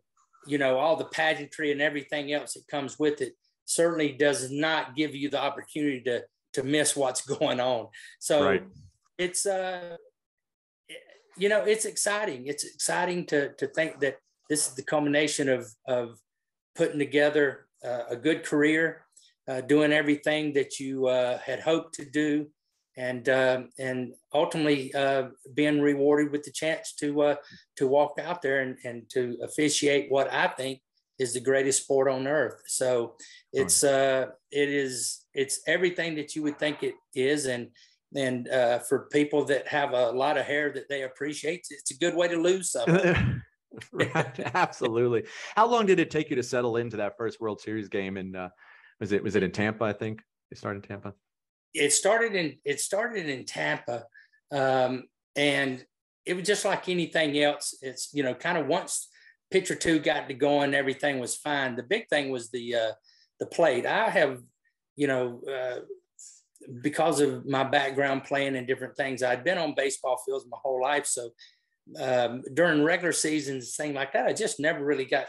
[SPEAKER 2] you know all the pageantry and everything else that comes with it certainly does not give you the opportunity to to miss what's <laughs> going on. So right. it's uh you know it's exciting. It's exciting to to think that this is the culmination of of putting together uh, a good career, uh, doing everything that you uh, had hoped to do, and uh, and ultimately uh, being rewarded with the chance to uh, to walk out there and, and to officiate what I think is the greatest sport on earth. So it's uh, it is it's everything that you would think it is, and and uh, for people that have a lot of hair that they appreciate, it's a good way to lose some. <laughs>
[SPEAKER 1] right, absolutely. How long did it take you to settle into that first World Series game? And uh, was it was it in Tampa? I think it started in Tampa.
[SPEAKER 2] It started in it started in Tampa, um, and it was just like anything else. It's you know kind of once pitcher two got to going, everything was fine. The big thing was the uh, the plate. I have you know. Uh, because of my background playing in different things, I'd been on baseball fields my whole life. So um, during regular seasons, things like that, I just never really got,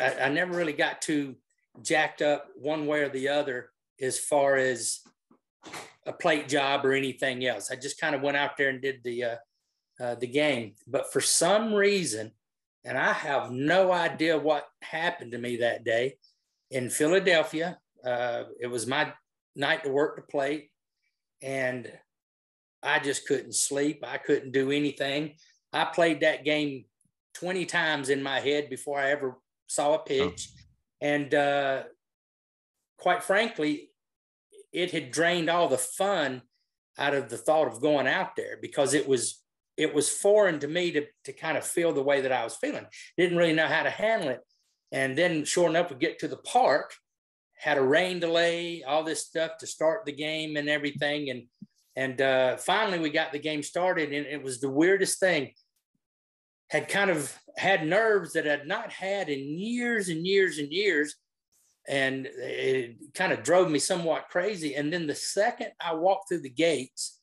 [SPEAKER 2] I, I, never really got too jacked up one way or the other as far as a plate job or anything else. I just kind of went out there and did the, uh, uh, the game. But for some reason, and I have no idea what happened to me that day in Philadelphia, uh, it was my night to work the plate. And I just couldn't sleep. I couldn't do anything. I played that game 20 times in my head before I ever saw a pitch. Oh. And uh, quite frankly, it had drained all the fun out of the thought of going out there because it was it was foreign to me to, to kind of feel the way that I was feeling. Didn't really know how to handle it. And then sure enough, we get to the park, had a rain delay, all this stuff to start the game and everything. And and uh, finally we got the game started and it was the weirdest thing had kind of had nerves that I'd not had in years and years and years. And it kind of drove me somewhat crazy. And then the second I walked through the gates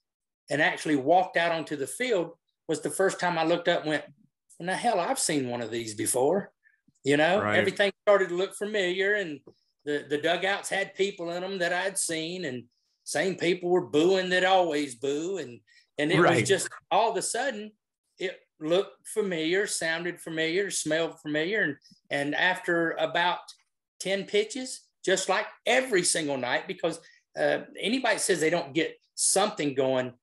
[SPEAKER 2] and actually walked out onto the field was the first time I looked up and went, well, the hell, I've seen one of these before. You know, right. everything started to look familiar and the, the dugouts had people in them that I'd seen and same people were booing that always boo. And, and it right. was just all of a sudden it looked familiar, sounded familiar, smelled familiar. And, and after about 10 pitches, just like every single night, because uh, anybody says they don't get something going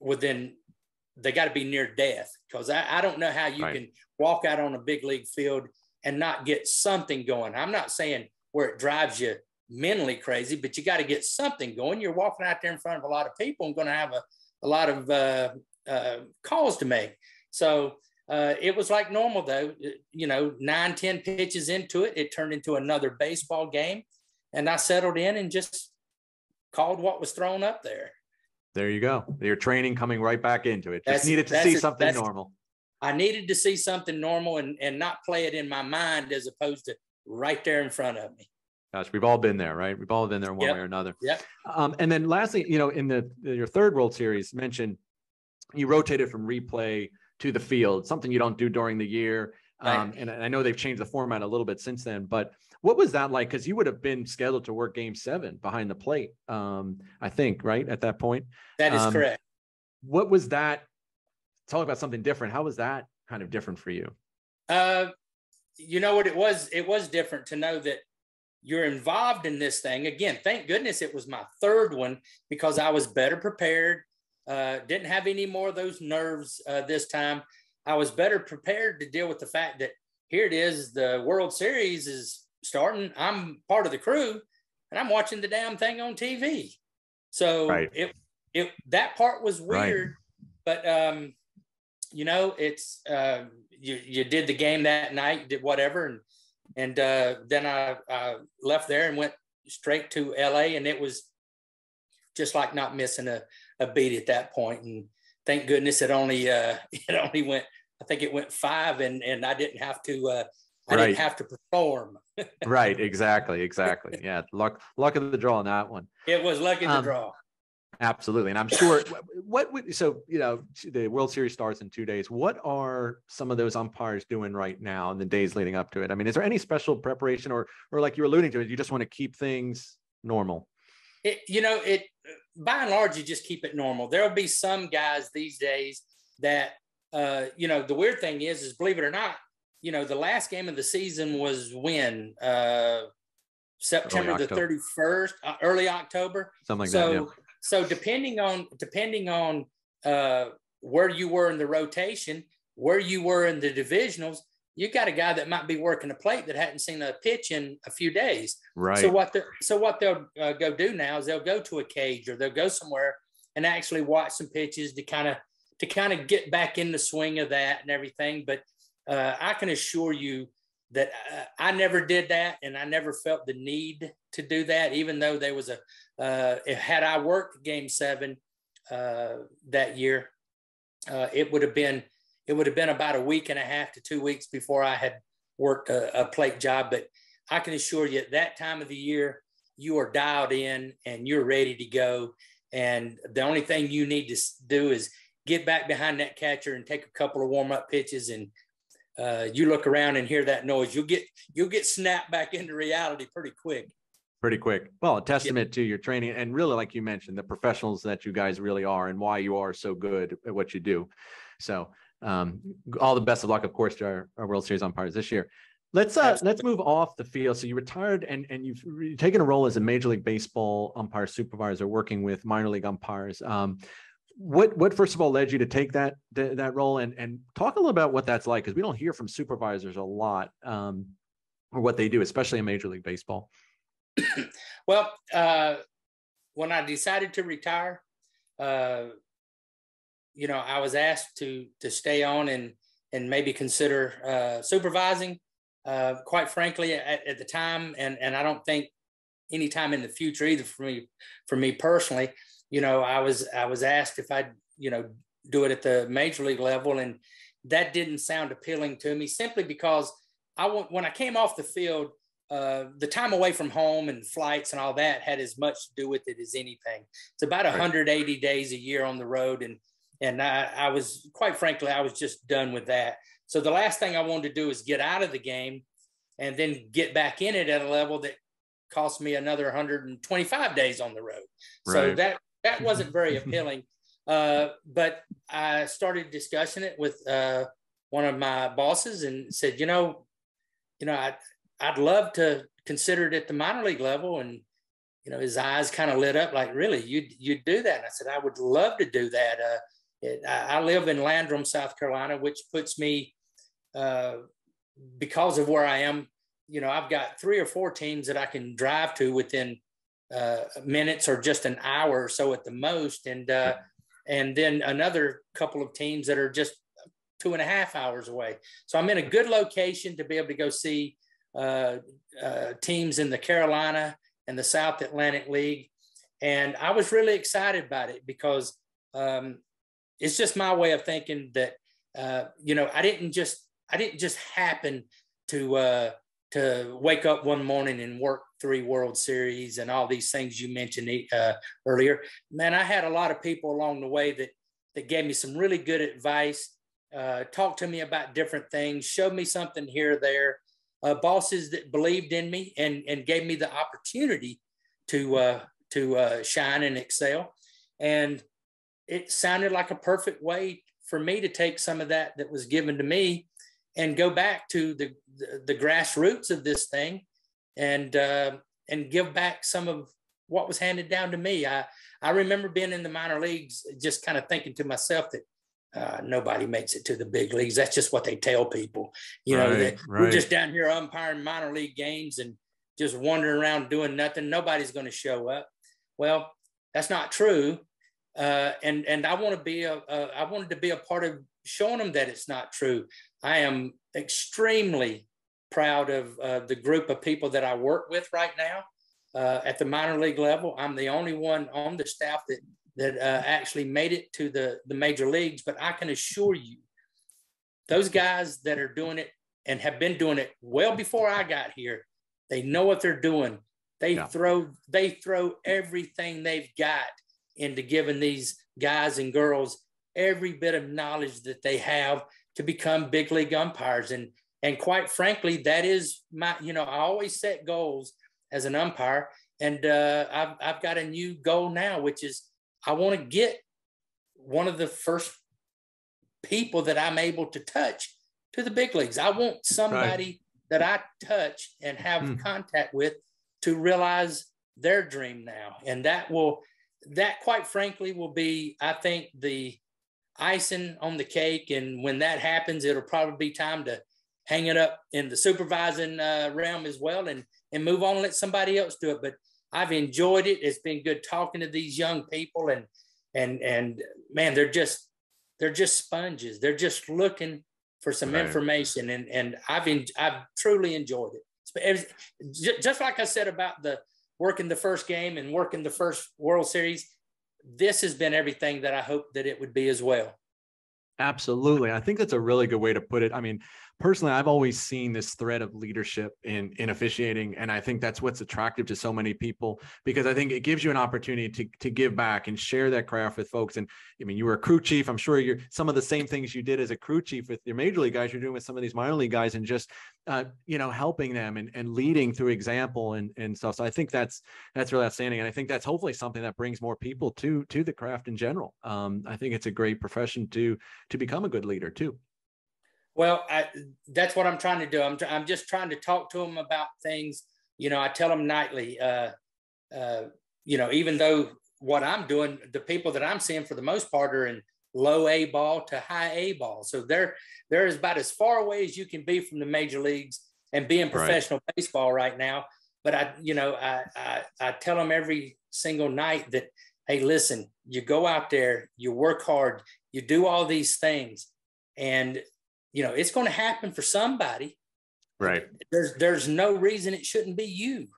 [SPEAKER 2] within, they got to be near death. Because I, I don't know how you right. can walk out on a big league field and not get something going. I'm not saying where it drives you mentally crazy, but you got to get something going. You're walking out there in front of a lot of people and going to have a, a lot of uh, uh, calls to make. So uh, it was like normal though, you know, nine, 10 pitches into it, it turned into another baseball game. And I settled in and just called what was thrown up there.
[SPEAKER 1] There you go. Your training coming right back into it. Just that's, needed to see something normal.
[SPEAKER 2] I needed to see something normal and, and not play it in my mind as opposed to right there in front of me.
[SPEAKER 1] Gosh, we've all been there, right? We've all been there one
[SPEAKER 2] yep.
[SPEAKER 1] way or another.
[SPEAKER 2] Yeah.
[SPEAKER 1] Um, and then lastly, you know, in the your third World Series, mentioned you rotated from replay to the field, something you don't do during the year. Right. Um, and I know they've changed the format a little bit since then, but what was that like? Because you would have been scheduled to work Game Seven behind the plate, um, I think, right at that point.
[SPEAKER 2] That is um, correct.
[SPEAKER 1] What was that? Talk about something different. How was that kind of different for you?
[SPEAKER 2] Uh, you know what it was? It was different to know that you're involved in this thing again. Thank goodness it was my third one because I was better prepared. Uh, didn't have any more of those nerves uh, this time. I was better prepared to deal with the fact that here it is, the World Series is starting, I'm part of the crew, and I'm watching the damn thing on TV. So right. it it that part was weird, right. but um, you know, it's uh, you you did the game that night, did whatever, and and uh, then I, I left there and went straight to LA, and it was just like not missing a, a beat at that point. And thank goodness it only uh, <laughs> it only went. I think it went five, and and I didn't have to. Uh, I right. didn't have to perform. <laughs>
[SPEAKER 1] right. Exactly. Exactly. Yeah. Luck. Luck of the draw on that one.
[SPEAKER 2] It was lucky um, the draw.
[SPEAKER 1] Absolutely, and I'm sure. what would so you know the World Series starts in two days. What are some of those umpires doing right now in the days leading up to it? I mean, is there any special preparation, or or like you're alluding to it, you just want to keep things normal?
[SPEAKER 2] It, you know, it by and large, you just keep it normal. There'll be some guys these days that, uh, you know, the weird thing is, is believe it or not, you know, the last game of the season was when uh, September the 31st, uh, early October.
[SPEAKER 1] Something like
[SPEAKER 2] so,
[SPEAKER 1] that. Yeah.
[SPEAKER 2] So depending on depending on uh, where you were in the rotation, where you were in the divisionals, you got a guy that might be working a plate that hadn't seen a pitch in a few days.
[SPEAKER 1] Right.
[SPEAKER 2] So what the so what they'll uh, go do now is they'll go to a cage or they'll go somewhere and actually watch some pitches to kind of to kind of get back in the swing of that and everything. But uh, I can assure you that uh, I never did that and I never felt the need to do that, even though there was a uh, had I worked Game Seven uh, that year, uh, it would have been it would have been about a week and a half to two weeks before I had worked a, a plate job. But I can assure you, at that time of the year, you are dialed in and you're ready to go. And the only thing you need to do is get back behind that catcher and take a couple of warm up pitches and uh, you look around and hear that noise, you'll get you'll get snapped back into reality pretty quick.
[SPEAKER 1] Pretty quick. Well, a testament to your training and really, like you mentioned, the professionals that you guys really are and why you are so good at what you do. So um, all the best of luck, of course, to our, our World Series umpires this year. Let's uh, let's move off the field. So you retired and and you've taken a role as a Major League Baseball umpire supervisor, working with minor league umpires. Um, what what first of all led you to take that that, that role and and talk a little about what that's like because we don't hear from supervisors a lot um, or what they do, especially in Major League Baseball. <clears throat>
[SPEAKER 2] well, uh, when I decided to retire, uh, you know, I was asked to to stay on and and maybe consider uh, supervising. Uh, quite frankly, at, at, the time, and and I don't think any time in the future either for me for me personally. You know, I was I was asked if I'd you know do it at the major league level, and that didn't sound appealing to me simply because I when I came off the field. Uh, the time away from home and flights and all that had as much to do with it as anything. It's about 180 days a year on the road, and and I, I was quite frankly, I was just done with that. So the last thing I wanted to do is get out of the game and then get back in it at a level that cost me another 125 days on the road. Right. So that that <laughs> wasn't very appealing. Uh, but I started discussing it with uh, one of my bosses and said, you know, you know, I I'd love to consider it at the minor league level. And you know, his eyes kind of lit up, like, really, you'd you'd do that? And I said, I would love to do that. Uh, it, I, live in Landrum, South Carolina, which puts me, uh, because of where I am, you know, I've got three or four teams that I can drive to within uh, minutes or just an hour or so at the most, and uh, and then another couple of teams that are just two and a half hours away. So I'm in a good location to be able to go see uh, uh, teams in the Carolina and the South Atlantic League, and I was really excited about it because um, it's just my way of thinking that uh, you know I didn't just I didn't just happen to uh, to wake up one morning and work three World Series and all these things you mentioned uh, earlier. Man, I had a lot of people along the way that that gave me some really good advice, uh, talked to me about different things, showed me something here there. Uh, bosses that believed in me and and gave me the opportunity to uh, to uh, shine and excel. And it sounded like a perfect way for me to take some of that that was given to me and go back to the the, the grassroots of this thing and uh, and give back some of what was handed down to me. I I remember being in the minor leagues, just kind of thinking to myself that uh, nobody makes it to the big leagues. That's just what they tell people. You know, right, right. we're just down here umpiring minor league games and just wandering around doing nothing. Nobody's going to show up. Well, that's not true. Uh, and and I want to be a, a I wanted to be a part of showing them that it's not true. I am extremely proud of uh, the group of people that I work with right now uh, at the minor league level. I'm the only one on the staff that that uh, actually made it to the the major leagues. But I can assure you, those guys that are doing it and have been doing it well before I got here, they know what they're doing. They yeah. throw they throw everything they've got into giving these guys and girls every bit of knowledge that they have to become big league umpires. And and quite frankly, that is my you know I always set goals as an umpire, and uh, I've I've got a new goal now, which is I want to get one of the first people that I'm able to touch to the big leagues. I want somebody right. that I touch and have hmm. contact with to realize their dream now. And that will, that quite frankly will be, I think, the icing on the cake. And when that happens, it'll probably be time to hang it up in the supervising uh, realm as well and, and move on and let somebody else do it. But I've enjoyed it. It's been good talking to these young people and, and, and man, they're just, they're just sponges. They're just looking for some right. information. And, and I've, en- I've truly enjoyed it just like I said about the working the first game and working the first World Series, this has been everything that I hoped that it would be as well.
[SPEAKER 1] Absolutely. I think that's a really good way to put it. I mean, personally, I've always seen this thread of leadership in in officiating, and I think that's what's attractive to so many people because I think it gives you an opportunity to to give back and share that craft with folks. And I mean, you were a crew chief. I'm sure you're some of the same things you did as a crew chief with your major league guys. You're doing with some of these minor league guys, and just uh, you know helping them and, and leading through example and and stuff. So I think that's that's really outstanding, and I think that's hopefully something that brings more people to to the craft in general. Um, I think it's a great profession to to become a good leader too.
[SPEAKER 2] Well, I, that's what I'm trying to do. I'm, I'm just trying to talk to them about things. You know, I tell them nightly, uh, uh, you know, even though what I'm doing, the people that I'm seeing for the most part are in low A ball to high A ball. So they're, they're about as far away as you can be from the major leagues and being professional right. baseball right now. But I, you know, I, I, I tell them every single night that, hey, listen, you go out there, you work hard, you do all these things. And you know it's going to happen for somebody.
[SPEAKER 1] Right.
[SPEAKER 2] There's there's no reason it shouldn't be you.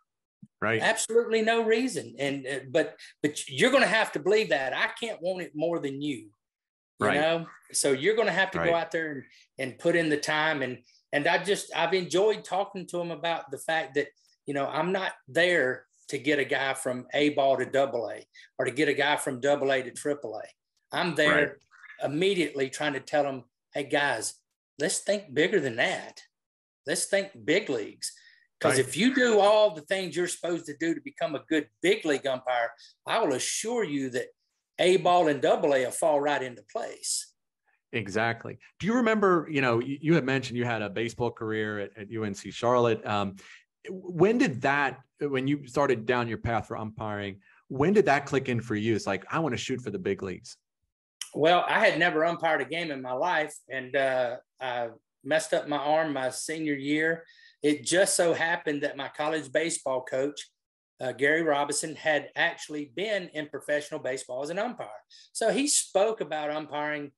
[SPEAKER 1] Right.
[SPEAKER 2] Absolutely no reason. And uh, but but you're going to have to believe that. I can't want it more than you you right. know? So you're going to have to right. go out there and, and put in the time. And and i just i've enjoyed talking to them about the fact that you know i'm not there to get a guy from a ball to double a or to get a guy from double a to triple a. I'm there right. immediately trying to tell them hey guys let's think bigger than that. Let's think big leagues. Because right. if you do all the things you're supposed to do to become a good big league umpire, I will assure you that A ball and double A will fall right into place.
[SPEAKER 1] Exactly. Do you remember, you know, you, you had mentioned you had a baseball career at, at UNC Charlotte. Um, when did that, when you started down your path for umpiring, when did that click in for you? It's like, I want to shoot for the big leagues.
[SPEAKER 2] Well, I had never umpired a game in my life, and uh, I messed up my arm my senior year. It just so happened that my college baseball coach, uh, Gary Robinson, had actually been in professional baseball as an umpire. So he spoke about umpiring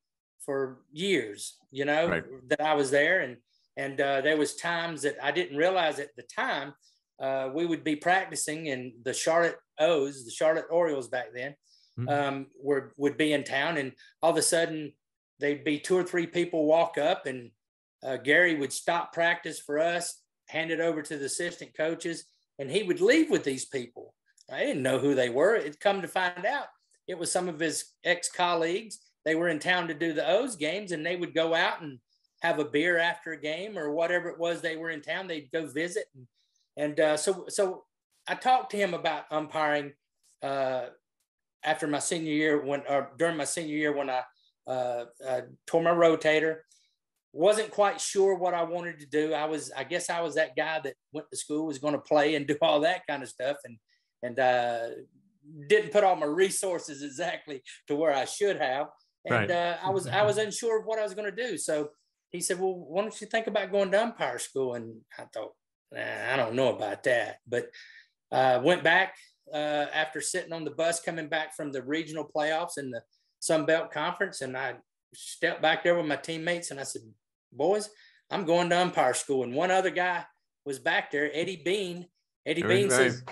[SPEAKER 2] for years, you know, right. that I was there. And, and uh, there was times that I didn't realize at the time uh, we would be practicing in the Charlotte O's, the Charlotte Orioles back then. Um, were would be in town, and all of a sudden they'd be two or three people walk up, and uh, Gary would stop practice for us, hand it over to the assistant coaches, and he would leave with these people. I didn't know who they were. It come to find out, it was some of his ex colleagues. They were in town to do the O's games, and they would go out and have a beer after a game or whatever it was they were in town. They'd go visit, and, and uh, so so I talked to him about umpiring uh, after my senior year when or during my senior year when I uh, uh, tore my rotator. Wasn't quite sure what I wanted to do. I was, I guess, I was that guy that went to school, was going to play and do <laughs> all that kind of stuff, and and uh, didn't put all my resources <laughs> exactly to where I should have. and right. uh, I was I was <laughs> unsure of what I was going to do. So he said, "Well, why don't you think about going to umpire school?" And I thought, nah, I don't know about that, but uh, went back uh, after sitting on the bus coming back from the regional playoffs in the Sun Belt Conference, and I stepped back there with my teammates and I said, "Boys, I'm going to umpire school." And one other guy was back there, Eddie Bean. Eddie right, Bean says,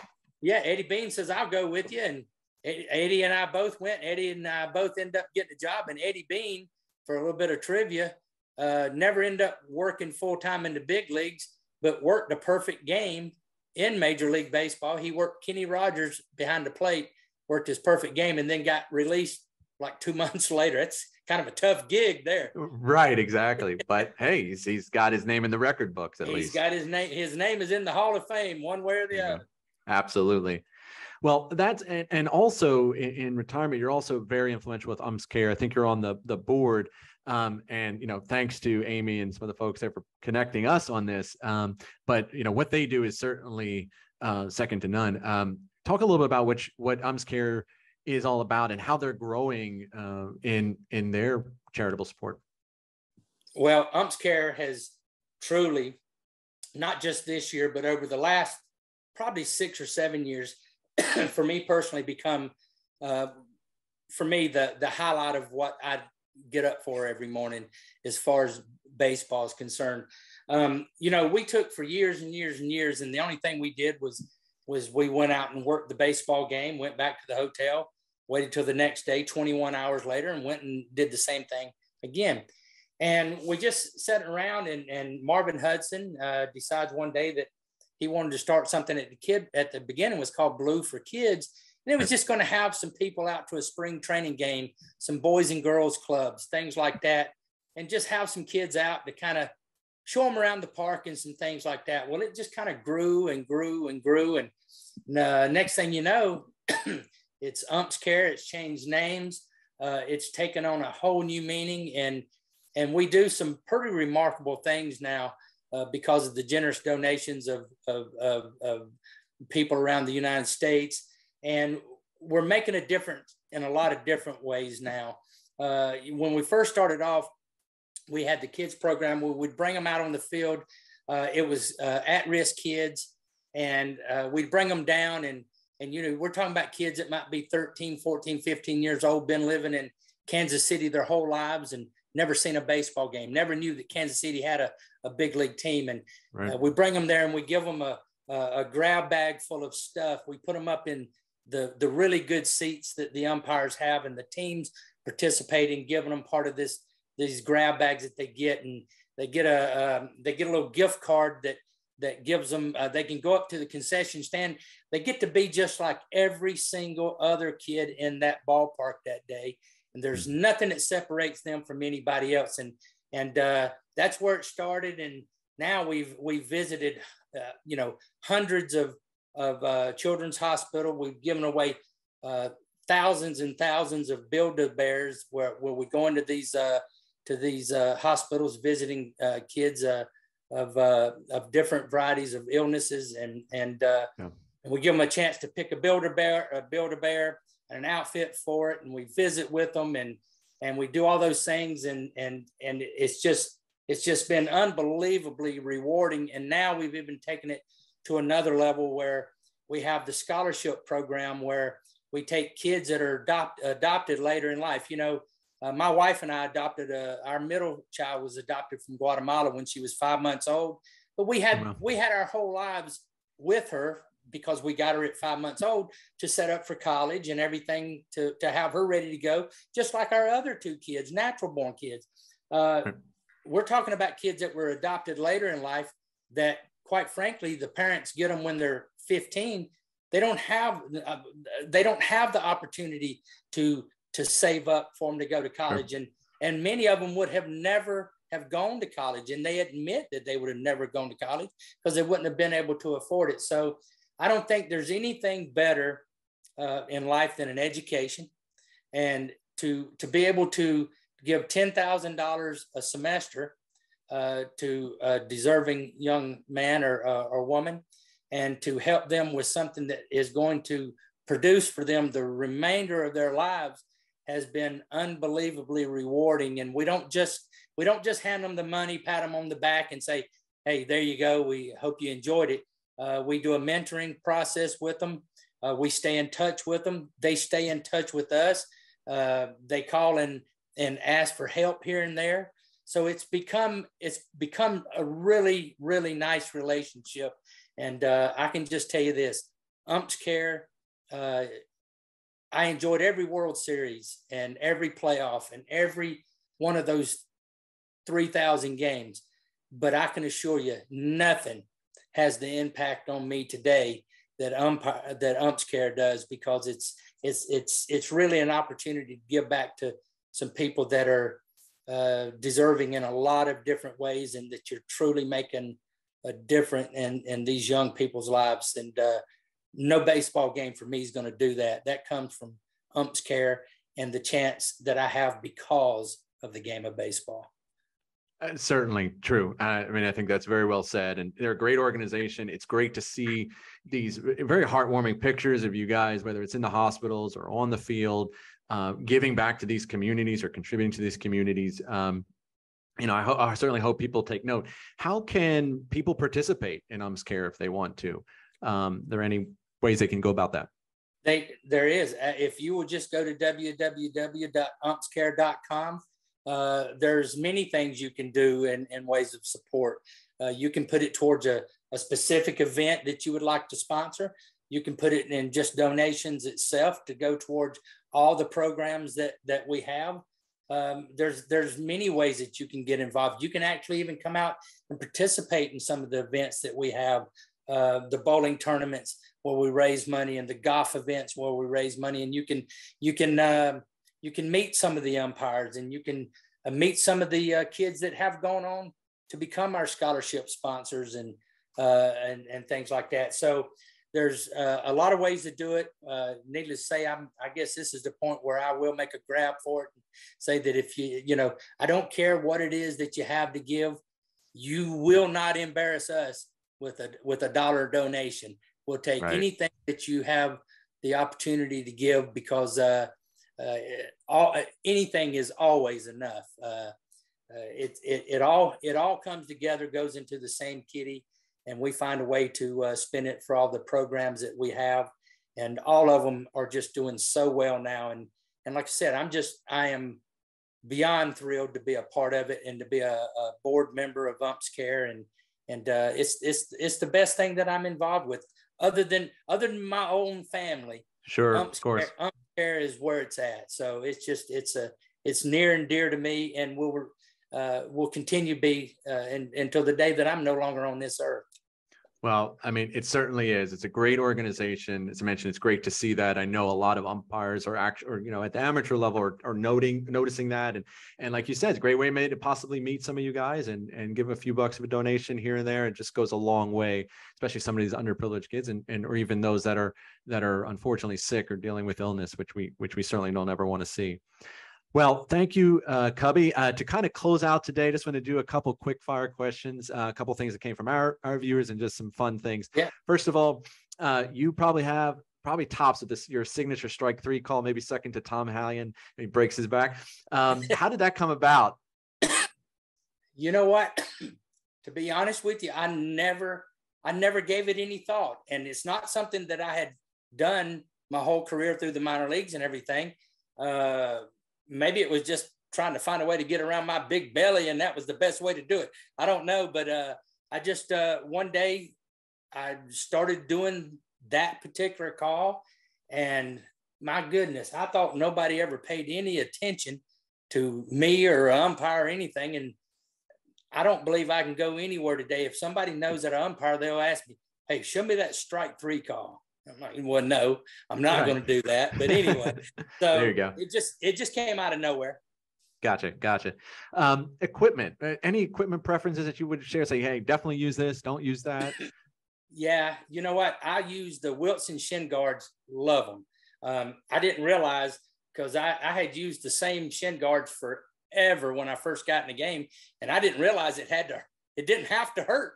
[SPEAKER 2] "Yeah." Eddie Bean says, "I'll go with you." And Eddie and I both went. Eddie and I both ended up getting a job. And Eddie Bean, for a little bit of trivia, uh, never ended up working full time in the big leagues, but worked a perfect game in Major League Baseball. He worked Kenny Rogers behind the plate, worked his perfect game, and then got released like two <laughs> months later. It's kind of a tough gig there.
[SPEAKER 1] Right, exactly. but hey, he's, he's got his name in the record books at
[SPEAKER 2] he's
[SPEAKER 1] least.
[SPEAKER 2] He's got his name. His name is in the Hall of Fame, one way or the yeah. other.
[SPEAKER 1] Absolutely. Well, that's and, and also in, in, retirement, you're also very influential with UmpsCare. I think you're on the the board. Um, and you know, thanks to Amy and some of the folks there for connecting us on this. Um, but you know, what they do is certainly uh, second to none. Um, talk a little bit about which what UmpsCare is all about and how they're growing uh, in in their charitable support.
[SPEAKER 2] Well, UmpsCare has truly, not just this year, but over the last probably six or seven years, <clears throat> for me personally become uh, for me the the highlight of what I get up for every morning as far as baseball is concerned. Um, you know, we took for years and years and years, and the only thing we did was was we went out and worked the baseball game, went back to the hotel, waited till the next day, 21 hours later, and went and did the same thing again. And we just sat around, and, and Marvin Hudson uh, decides one day that he wanted to start something at the kid at the beginning was called Blue for Kids. And it was just going to have some people out to a spring training game, some boys and girls clubs, things like that, and just have some kids out to kind of show them around the park and some things like that. Well, it just kind of grew and grew and grew. And uh, next thing you know, <clears throat> it's Umps Care. It's changed names. Uh, it's taken on a whole new meaning, and and we do some pretty remarkable things now uh, because of the generous donations of, of, of, of, people around the United States. And we're making a difference in a lot of different ways now. Uh, when we first started off, we had the kids program. We would bring them out on the field. Uh, it was uh, at-risk kids, and uh, we'd bring them down. And and you know, we're talking about kids that might be 13, 14, 15 years old, been living in Kansas City their whole lives, and never seen a baseball game, never knew that Kansas City had a, a big league team. And right. uh, we bring them there and we give them a, a, a, grab bag full of stuff. We put them up in the, the really good seats that the umpires have and the teams participating, giving them part of this, these grab bags that they get. And they get a, um, they get a little gift card that, that gives them, uh, they can go up to the concession stand. They get to be just like every single other kid in that ballpark that day and there's mm-hmm. nothing that separates them from anybody else. And and uh, that's where it started. And now we've we've visited, uh, you know, hundreds of of uh, children's hospital. We've given away uh, thousands and thousands of Build-A-Bears where where we go into these uh, to these uh, hospitals visiting kids of of different varieties of illnesses and and. Yeah. And we give them a chance to pick a Build-A-Bear, a Build-A-Bear, and an outfit for it and we visit with them and and we do all those things and and and it's just it's just been unbelievably rewarding and now we've even taken it to another level where we have the scholarship program where we take kids that are adopt, adopted later in life. You know uh, my wife and i adopted a, our middle child was adopted from guatemala when she was five months old but we had we had our whole lives with her because we got her at five months old to set up for college and everything to, to have her ready to go, just like our other two kids, natural born kids. Uh, we're talking about kids that were adopted later in life that, quite frankly, the parents get them when they're 15. They don't have uh, they don't have the opportunity to to save up for them to go to college, and and many of them would have never have gone to college, and they admit that they would have never gone to college because they wouldn't have been able to afford it. So I don't think there's anything better uh, in life than an education, and to to be able to give ten thousand dollars a semester uh, to a deserving young man or uh, or woman, and to help them with something that is going to produce for them the remainder of their lives has been unbelievably rewarding. And we don't just we don't just hand them the money, pat them on the back, and say, "Hey, there you go. We hope you enjoyed it." Uh, we do a mentoring process with them. Uh, we stay in touch with them. They stay in touch with us. Uh, they call and and ask for help here and there. So it's become it's become a really really nice relationship. And uh, I can just tell you this: Umps Care. Uh, I enjoyed every World Series and every playoff and every one of those 3,000 games. But I can assure you, nothing has the impact on me today that umpire that umps care does because it's it's it's it's really an opportunity to give back to some people that are uh, deserving in a lot of different ways and that you're truly making a difference in in these young people's lives and uh, no baseball game for me is going to do that that comes from umps care and the chance that i have because of the game of baseball
[SPEAKER 1] uh, certainly true. I mean, I think that's very well said. And they're a great organization. It's great to see these very heartwarming pictures of you guys, whether it's in the hospitals or on the field, uh, giving back to these communities or contributing to these communities. Um, you know, I, ho- I, certainly hope people take note. How can people participate in UmpsCare if they want to? Um, there are any ways they can go about that?
[SPEAKER 2] They, there is. Uh, if you will just go to www.umpscare.com, uh, there's many things you can do and, and ways of support. Uh, you can put it towards a, a specific event that you would like to sponsor. You can put it in just donations itself to go towards all the programs that that we have. Um, there's there's many ways that you can get involved. You can actually even come out and participate in some of the events that we have, uh, the bowling tournaments where we raise money, and the golf events where we raise money. And you can you can uh, you can meet some of the umpires and you can uh, meet some of the uh, kids that have gone on to become our scholarship sponsors and uh, and, and things like that. So there's uh, a lot of ways to do it. Uh, needless to say, I'm, I guess this is the point where I will make a grab for it and say that if you, you know, I don't care what it is that you have to give, you will not embarrass us with a with a dollar donation. We'll take right. anything that you have the opportunity to give because uh, uh, all anything is always enough. Uh, uh, it, it, it all it all comes together, goes into the same kitty, and we find a way to uh, spin it for all the programs that we have, and all of them are just doing so well now. And and like I said, I'm just I am beyond thrilled to be a part of it and to be a, a board member of Umps Care, and and uh, it's it's it's the best thing that I'm involved with, other than other than my own family.
[SPEAKER 1] Sure, Umps of course.
[SPEAKER 2] Care, Umps care is where it's at. So it's just it's a it's near and dear to me, and will uh, will continue to be uh, in, until the day that I'm no longer on this earth.
[SPEAKER 1] Well, I mean, it certainly is. It's a great organization. As I mentioned, it's great to see that. I know a lot of umpires are actually, or you know, at the amateur level, are, are noting, noticing that, and and like you said, it's a great way to possibly meet some of you guys and and give a few bucks of a donation here and there. It just goes a long way, especially some of these underprivileged kids, and and or even those that are that are unfortunately sick or dealing with illness, which we which we certainly don't ever want to see. Well, thank you, uh, Cubby. Uh, to kind of close out today, just want to do a couple quick fire questions, uh, a couple things that came from our, our viewers and just some fun things.
[SPEAKER 2] Yeah.
[SPEAKER 1] First of all, uh, you probably have probably tops of this your signature strike three call, maybe second to Tom Hallion. He breaks his back. Um, <laughs> how did that come about?
[SPEAKER 2] You know what? to be honest with you, I never, I never gave it any thought, and it's not something that I had done my whole career through the minor leagues and everything. Uh, maybe it was just trying to find a way to get around my big belly and that was the best way to do it. I don't know but uh, i just uh, one day i started doing that particular call and my goodness i thought nobody ever paid any attention to me or umpire or anything and i don't believe i can go anywhere today. If somebody knows that an umpire they'll ask me hey show me that strike three call I'm like, well, no, I'm not right. going to do that. But anyway, <laughs> so
[SPEAKER 1] there you go.
[SPEAKER 2] It just it just came out of nowhere.
[SPEAKER 1] Gotcha, gotcha. Um, equipment. Uh, any equipment preferences that you would share? Say, hey, definitely use this. Don't use that. <laughs>
[SPEAKER 2] yeah, you know what? I use the Wilson shin guards. Love them. Um, I didn't realize because I, I had used the same shin guards forever when I first got in the game, and I didn't realize it had to. It didn't have to hurt.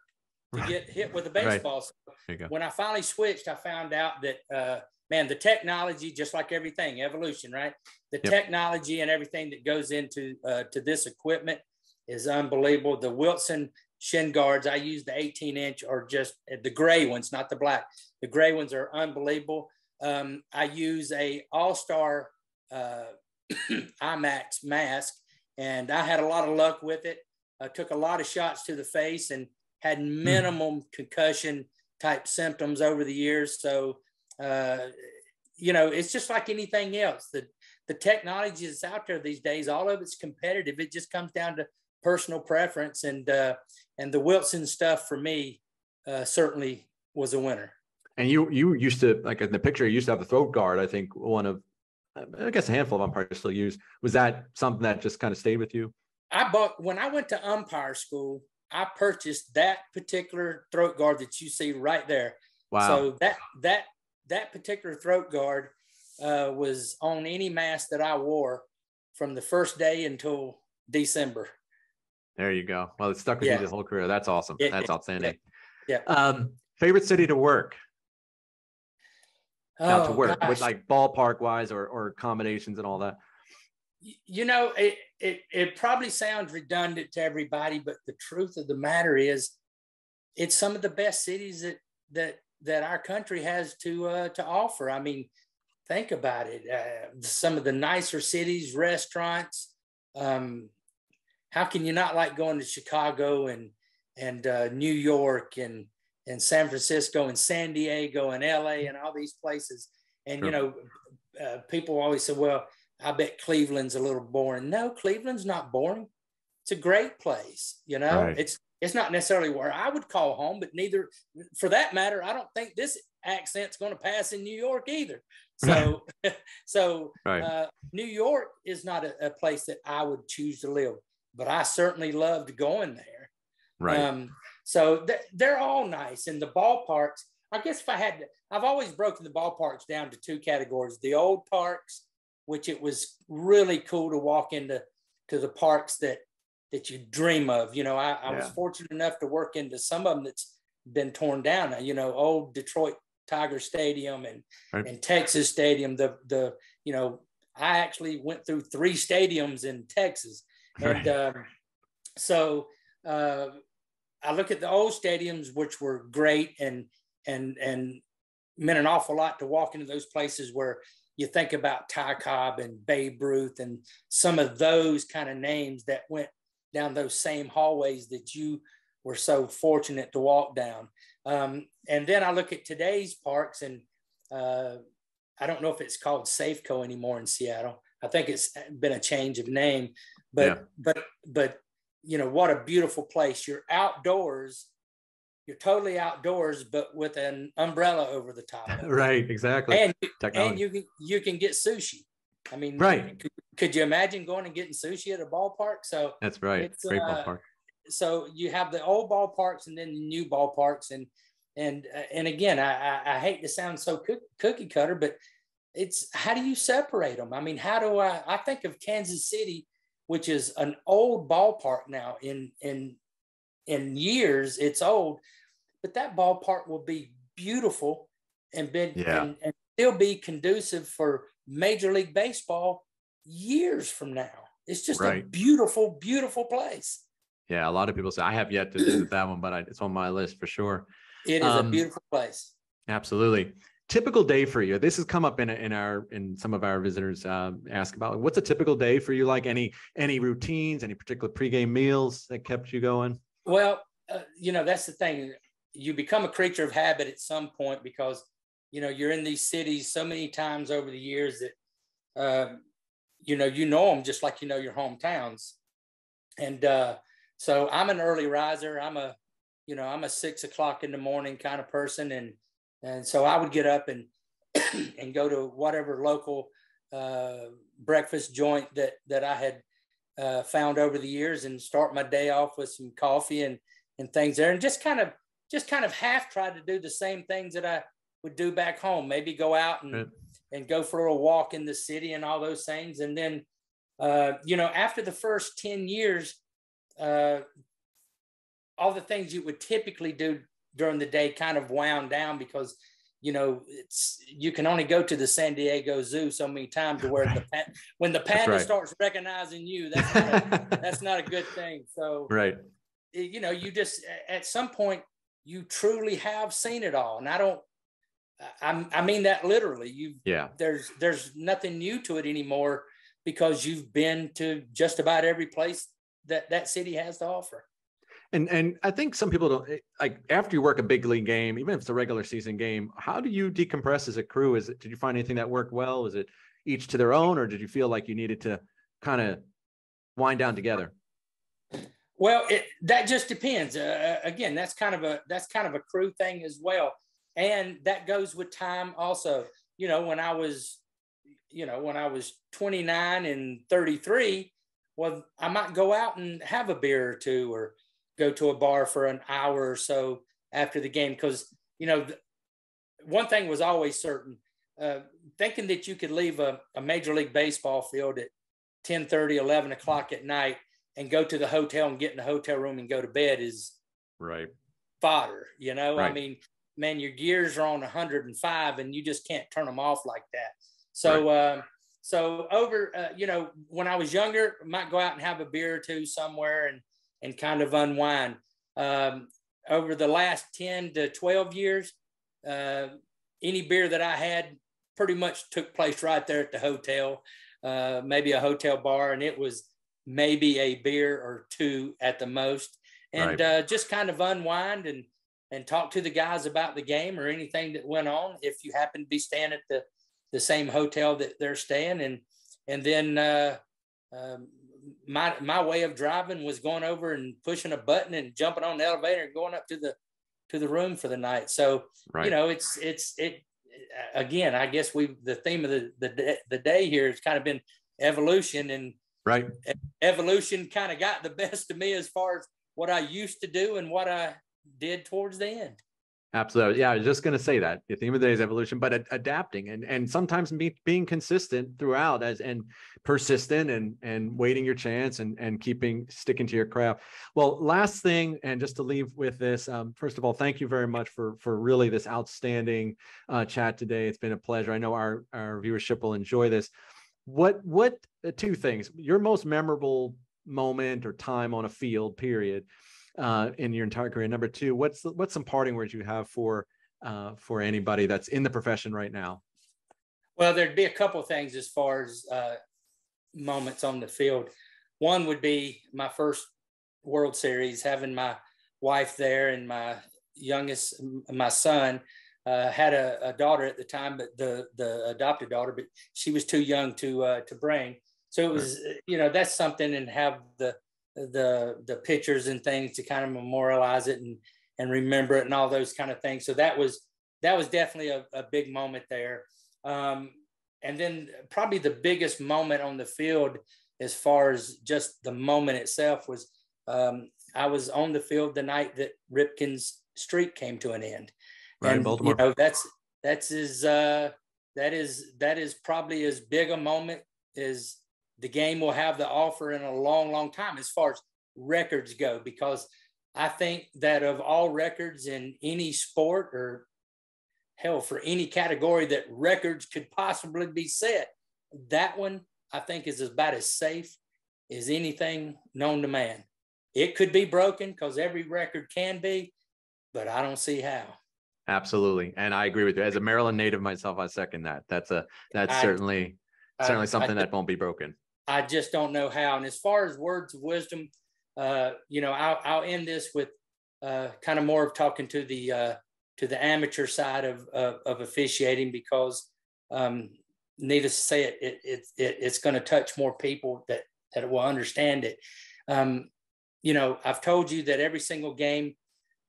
[SPEAKER 2] To get hit with a baseball.
[SPEAKER 1] There you go.
[SPEAKER 2] When I finally switched, I found out that uh, man, the technology, just like everything, evolution, right? The
[SPEAKER 1] Yep.
[SPEAKER 2] technology and everything that goes into uh, to this equipment is unbelievable. The Wilson shin guards, I use the 18 inch or just uh, the gray ones, not the black. The gray ones are unbelievable. Um, I use a All Star uh, <clears throat> IMAX mask, and I had a lot of luck with it. I took a lot of shots to the face and had minimum concussion type symptoms over the years. So, uh, you know, it's just like anything else. The the technology that's out there these days, all of it's competitive. It just comes down to personal preference, and uh, and the Wilson stuff for me uh, certainly was a winner.
[SPEAKER 1] And you you used to like in the picture you used to have the throat guard. I think one of I guess a handful of umpires still use. Was that something that just kind of stayed with you?
[SPEAKER 2] I bought when I went to umpire school. I purchased that particular throat guard that you see right there.
[SPEAKER 1] Wow.
[SPEAKER 2] So that that that particular throat guard uh, was on any mask that I wore from the first day until December.
[SPEAKER 1] there you go. Well, it stuck with
[SPEAKER 2] Yeah.
[SPEAKER 1] you the whole career. That's awesome.
[SPEAKER 2] Yeah,
[SPEAKER 1] That's
[SPEAKER 2] yeah,
[SPEAKER 1] outstanding.
[SPEAKER 2] yeah.
[SPEAKER 1] Um, favorite city to work? Now to
[SPEAKER 2] Oh,
[SPEAKER 1] work
[SPEAKER 2] gosh.
[SPEAKER 1] with like ballpark wise or or accommodations and all that.
[SPEAKER 2] You know, it, it it probably sounds redundant to everybody, but the truth of the matter is, it's some of the best cities that that that our country has to uh, to offer. I mean, think about it. Uh, some of the nicer cities, restaurants. Um, how can you not like going to Chicago and and uh, New York and and San Francisco and San Diego and LA and all these places? And you know, uh, people always say, "Well, I bet Cleveland's a little boring." No, Cleveland's not boring. It's a great place. You know,
[SPEAKER 1] Right.
[SPEAKER 2] it's it's not necessarily where I would call home, but neither, for that matter, I don't think this accent's going to pass in New York either. <laughs> So, <laughs> so
[SPEAKER 1] Right.
[SPEAKER 2] uh, New York is not a, a place that I would choose to live, but I certainly loved going there.
[SPEAKER 1] right.
[SPEAKER 2] Um, so th- they're all nice. And the ballparks, I guess if I had to, I've always broken the ballparks down to two categories the old parks, which it was really cool to walk into to the parks that that you dream of. You know, I, I was fortunate enough to work into some of them that's been torn down. You know, old Detroit Tiger Stadium and
[SPEAKER 1] Right.
[SPEAKER 2] and Texas Stadium. The the you know, I actually went through three stadiums in Texas, and
[SPEAKER 1] Right.
[SPEAKER 2] um, so uh, I look at the old stadiums, which were great and and and meant an awful lot to walk into those places where you think about Ty Cobb and Babe Ruth and some of those kind of names that went down those same hallways that you were so fortunate to walk down. Um, and then I look at today's parks, and uh, I don't know if it's called Safeco anymore in Seattle. I think it's been a change of name, but
[SPEAKER 1] Yeah.
[SPEAKER 2] but but you know what a beautiful place. You're outdoors. You're totally outdoors, but with an umbrella over the top. <laughs>
[SPEAKER 1] right. Exactly.
[SPEAKER 2] And and you can you can get sushi. I mean,
[SPEAKER 1] Right.
[SPEAKER 2] Could, could you imagine going and getting sushi at a ballpark? So
[SPEAKER 1] That's right.
[SPEAKER 2] it's,
[SPEAKER 1] Great
[SPEAKER 2] uh,
[SPEAKER 1] ballpark.
[SPEAKER 2] so you have the old ballparks and then the new ballparks and and uh, and again I, I I hate to sound so cook, cookie cutter but it's how do you separate them I mean how do I I think of Kansas City which is an old ballpark now in in in years it's old but that ballpark will be beautiful and been
[SPEAKER 1] Yeah.
[SPEAKER 2] and, and still be conducive for Major League Baseball years from now it's just a beautiful beautiful place
[SPEAKER 1] Yeah. A lot of people say I have yet to visit that one, but I, it's on my list for sure.
[SPEAKER 2] It is
[SPEAKER 1] Um,
[SPEAKER 2] a beautiful place.
[SPEAKER 1] Absolutely. Typical day for you. This has come up in in our in some of our visitors um, ask about what's a typical day for you. Like any any routines, any particular pregame meals that kept you going.
[SPEAKER 2] Well, uh, you know, that's the thing. You become a creature of habit at some point because, you know, you're in these cities so many times over the years that, uh, you know, you know them just like you know your hometowns. And uh, so I'm an early riser. I'm a, you know, I'm a six o'clock in the morning kind of person. And, and so I would get up and, <clears throat> and go to whatever local uh, breakfast joint that, that I had uh, found over the years and start my day off with some coffee and and things there and just kind of just kind of half tried to do the same things that I would do back home maybe go out and and go for a walk in the city and all those things. And then uh, you know after the first 10 years uh, all the things you would typically do during the day kind of wound down because you know it's you can only go to the San Diego Zoo so many times to where the when the panda right. starts recognizing you that's not a, <laughs> that's not a good thing. So
[SPEAKER 1] right.
[SPEAKER 2] you know you just at some point you truly have seen it all. And I don't I, I mean that literally. You
[SPEAKER 1] yeah.
[SPEAKER 2] there's there's nothing new to it anymore because you've been to just about every place that that city has to offer
[SPEAKER 1] and and I think some people don't eh, like after you work a big league game, even if it's a regular season game. How do you decompress as a crew? Is it did you find anything that worked well? Is it each to their own, or did you feel like you needed to kind of wind down together?
[SPEAKER 2] Well, it, that just depends. Uh, uh, again, that's kind of a that's kind of a crew thing as well, and that goes with time also. You know, when I was, you know, when I was 29 and 33, well, I might go out and have a beer or two, or go to a bar for an hour or so after the game because you know one thing was always certain uh, thinking that you could leave a, a, major league baseball field at 10 30 11 o'clock at night and go to the hotel and get in the hotel room and go to bed is
[SPEAKER 1] right
[SPEAKER 2] fodder you know right. i mean man your gears are on 105 and you just can't turn them off like that so right. uh, so over uh, you know when i was younger I might go out and have a beer or two somewhere and and kind of unwind. Um, over the last 10 to 12 years, uh, any beer that I had pretty much took place right there at the hotel, uh, maybe a hotel bar, and it was maybe a beer or two at the most, and right. uh, just kind of unwind and and talk to the guys about the game or anything that went on. If you happen to be staying at the the same hotel that they're staying, and and then uh, um, my my way of driving was going over and pushing a button and jumping on the elevator and going up to the to the room for the night. So right. you know, it's it's it again. I guess we the theme of the the the day here has kind of been evolution and
[SPEAKER 1] right
[SPEAKER 2] evolution kind of got the best of me as far as what I used to do and what I did towards the end.
[SPEAKER 1] Absolutely. Yeah, I was just going to say that the theme of the day is evolution, but ad- adapting and and sometimes be, being consistent throughout as and persistent and and waiting your chance and and keeping sticking to your craft. Well, last thing, and just to leave with this, um, first of all, thank you very much for for really this outstanding uh, chat today. It's been a pleasure. I know our our viewership will enjoy this. What what uh, two things? Your most memorable moment or time on a field, period uh, in your entire career? Number two, what's what's some parting words you have for uh, for anybody that's in the profession right now?
[SPEAKER 2] Well, there'd be a couple things as far as uh, moments on the field. One would be my first World Series, having my wife there and my youngest, my son. Uh, had a, a, daughter at the time, but the the adopted daughter, but she was too young to uh, to bring. So it was, you know, that's something, and have the the the pictures and things to kind of memorialize it and and remember it and all those kind of things. So that was that was definitely a, a big moment there. Um, and then probably the biggest moment on the field as far as just the moment itself was um, I was on the field the night that Ripken's streak came to an end.
[SPEAKER 1] Right, and Baltimore.
[SPEAKER 2] you know that's that's as uh, that is that is probably as big a moment as the game will have the offer in a long, long time as far as records go, because I think that of all records in any sport or hell, for any category that records could possibly be set, that one I think is about as safe as anything known to man. It could be broken because every record can be, but I don't see how.
[SPEAKER 1] Absolutely, and I agree with you. As a Maryland native myself, I second that. That's a that's I, certainly certainly something I, that won't be broken.
[SPEAKER 2] I just don't know how. And as far as words of wisdom, uh, you know, I'll, I'll end this with uh, kind of more of talking to the uh, to the amateur side of of, of officiating because, um, needless to say, it, it, it, it it's going to touch more people that that will understand it. Um, you know, I've told you that every single game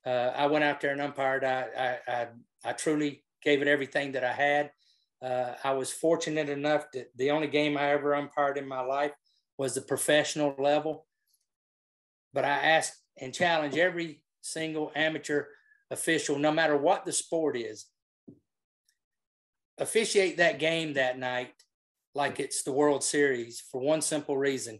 [SPEAKER 2] uh, I went out there and umpired, I, I, I, I truly gave it everything that I had. Uh, I was fortunate enough that the only game I ever umpired in my life was the professional level. But I ask and challenge every single amateur official, no matter what the sport is, officiate that game that night like it's the World Series for one simple reason.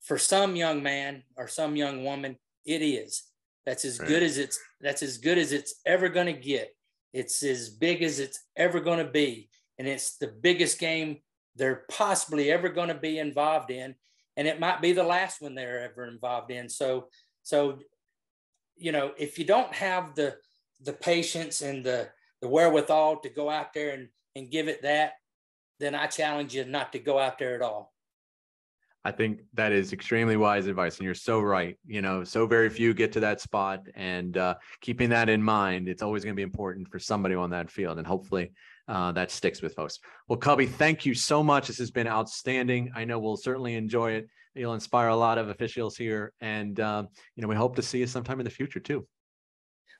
[SPEAKER 2] For some young man or some young woman, it is. That's as right. good as it's that's as good as it's ever going to get. It's as big as it's ever going to be, and it's the biggest game they're possibly ever going to be involved in, and it might be the last one they're ever involved in. So, so you know, if you don't have the the patience and the the wherewithal to go out there and and give it that, then I challenge you not to go out there at all.
[SPEAKER 1] I think that is extremely wise advice, and you're so right. You know, so very few get to that spot, and uh, keeping that in mind, it's always going to be important for somebody on that field, and hopefully uh, that sticks with folks. Well, Cubby, thank you so much. This has been outstanding. I know we'll certainly enjoy it. You'll inspire a lot of officials here, and uh, you know, we hope to see you sometime in the future too.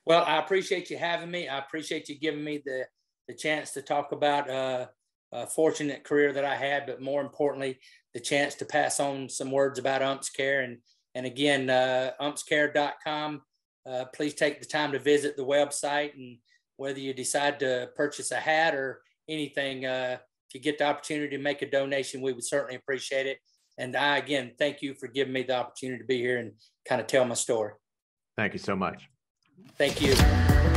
[SPEAKER 2] Well, I appreciate you having me. I appreciate you giving me the the chance to talk about uh, a fortunate career that I had, but more importantly, the chance to pass on some words about umps care. And, and again, uh, umpscare.com. Uh, please take the time to visit the website. And whether you decide to purchase a hat or anything, uh, if you get the opportunity to make a donation, we would certainly appreciate it. And I, again, thank you for giving me the opportunity to be here and kind of tell my story.
[SPEAKER 1] Thank you so much.
[SPEAKER 2] Thank you.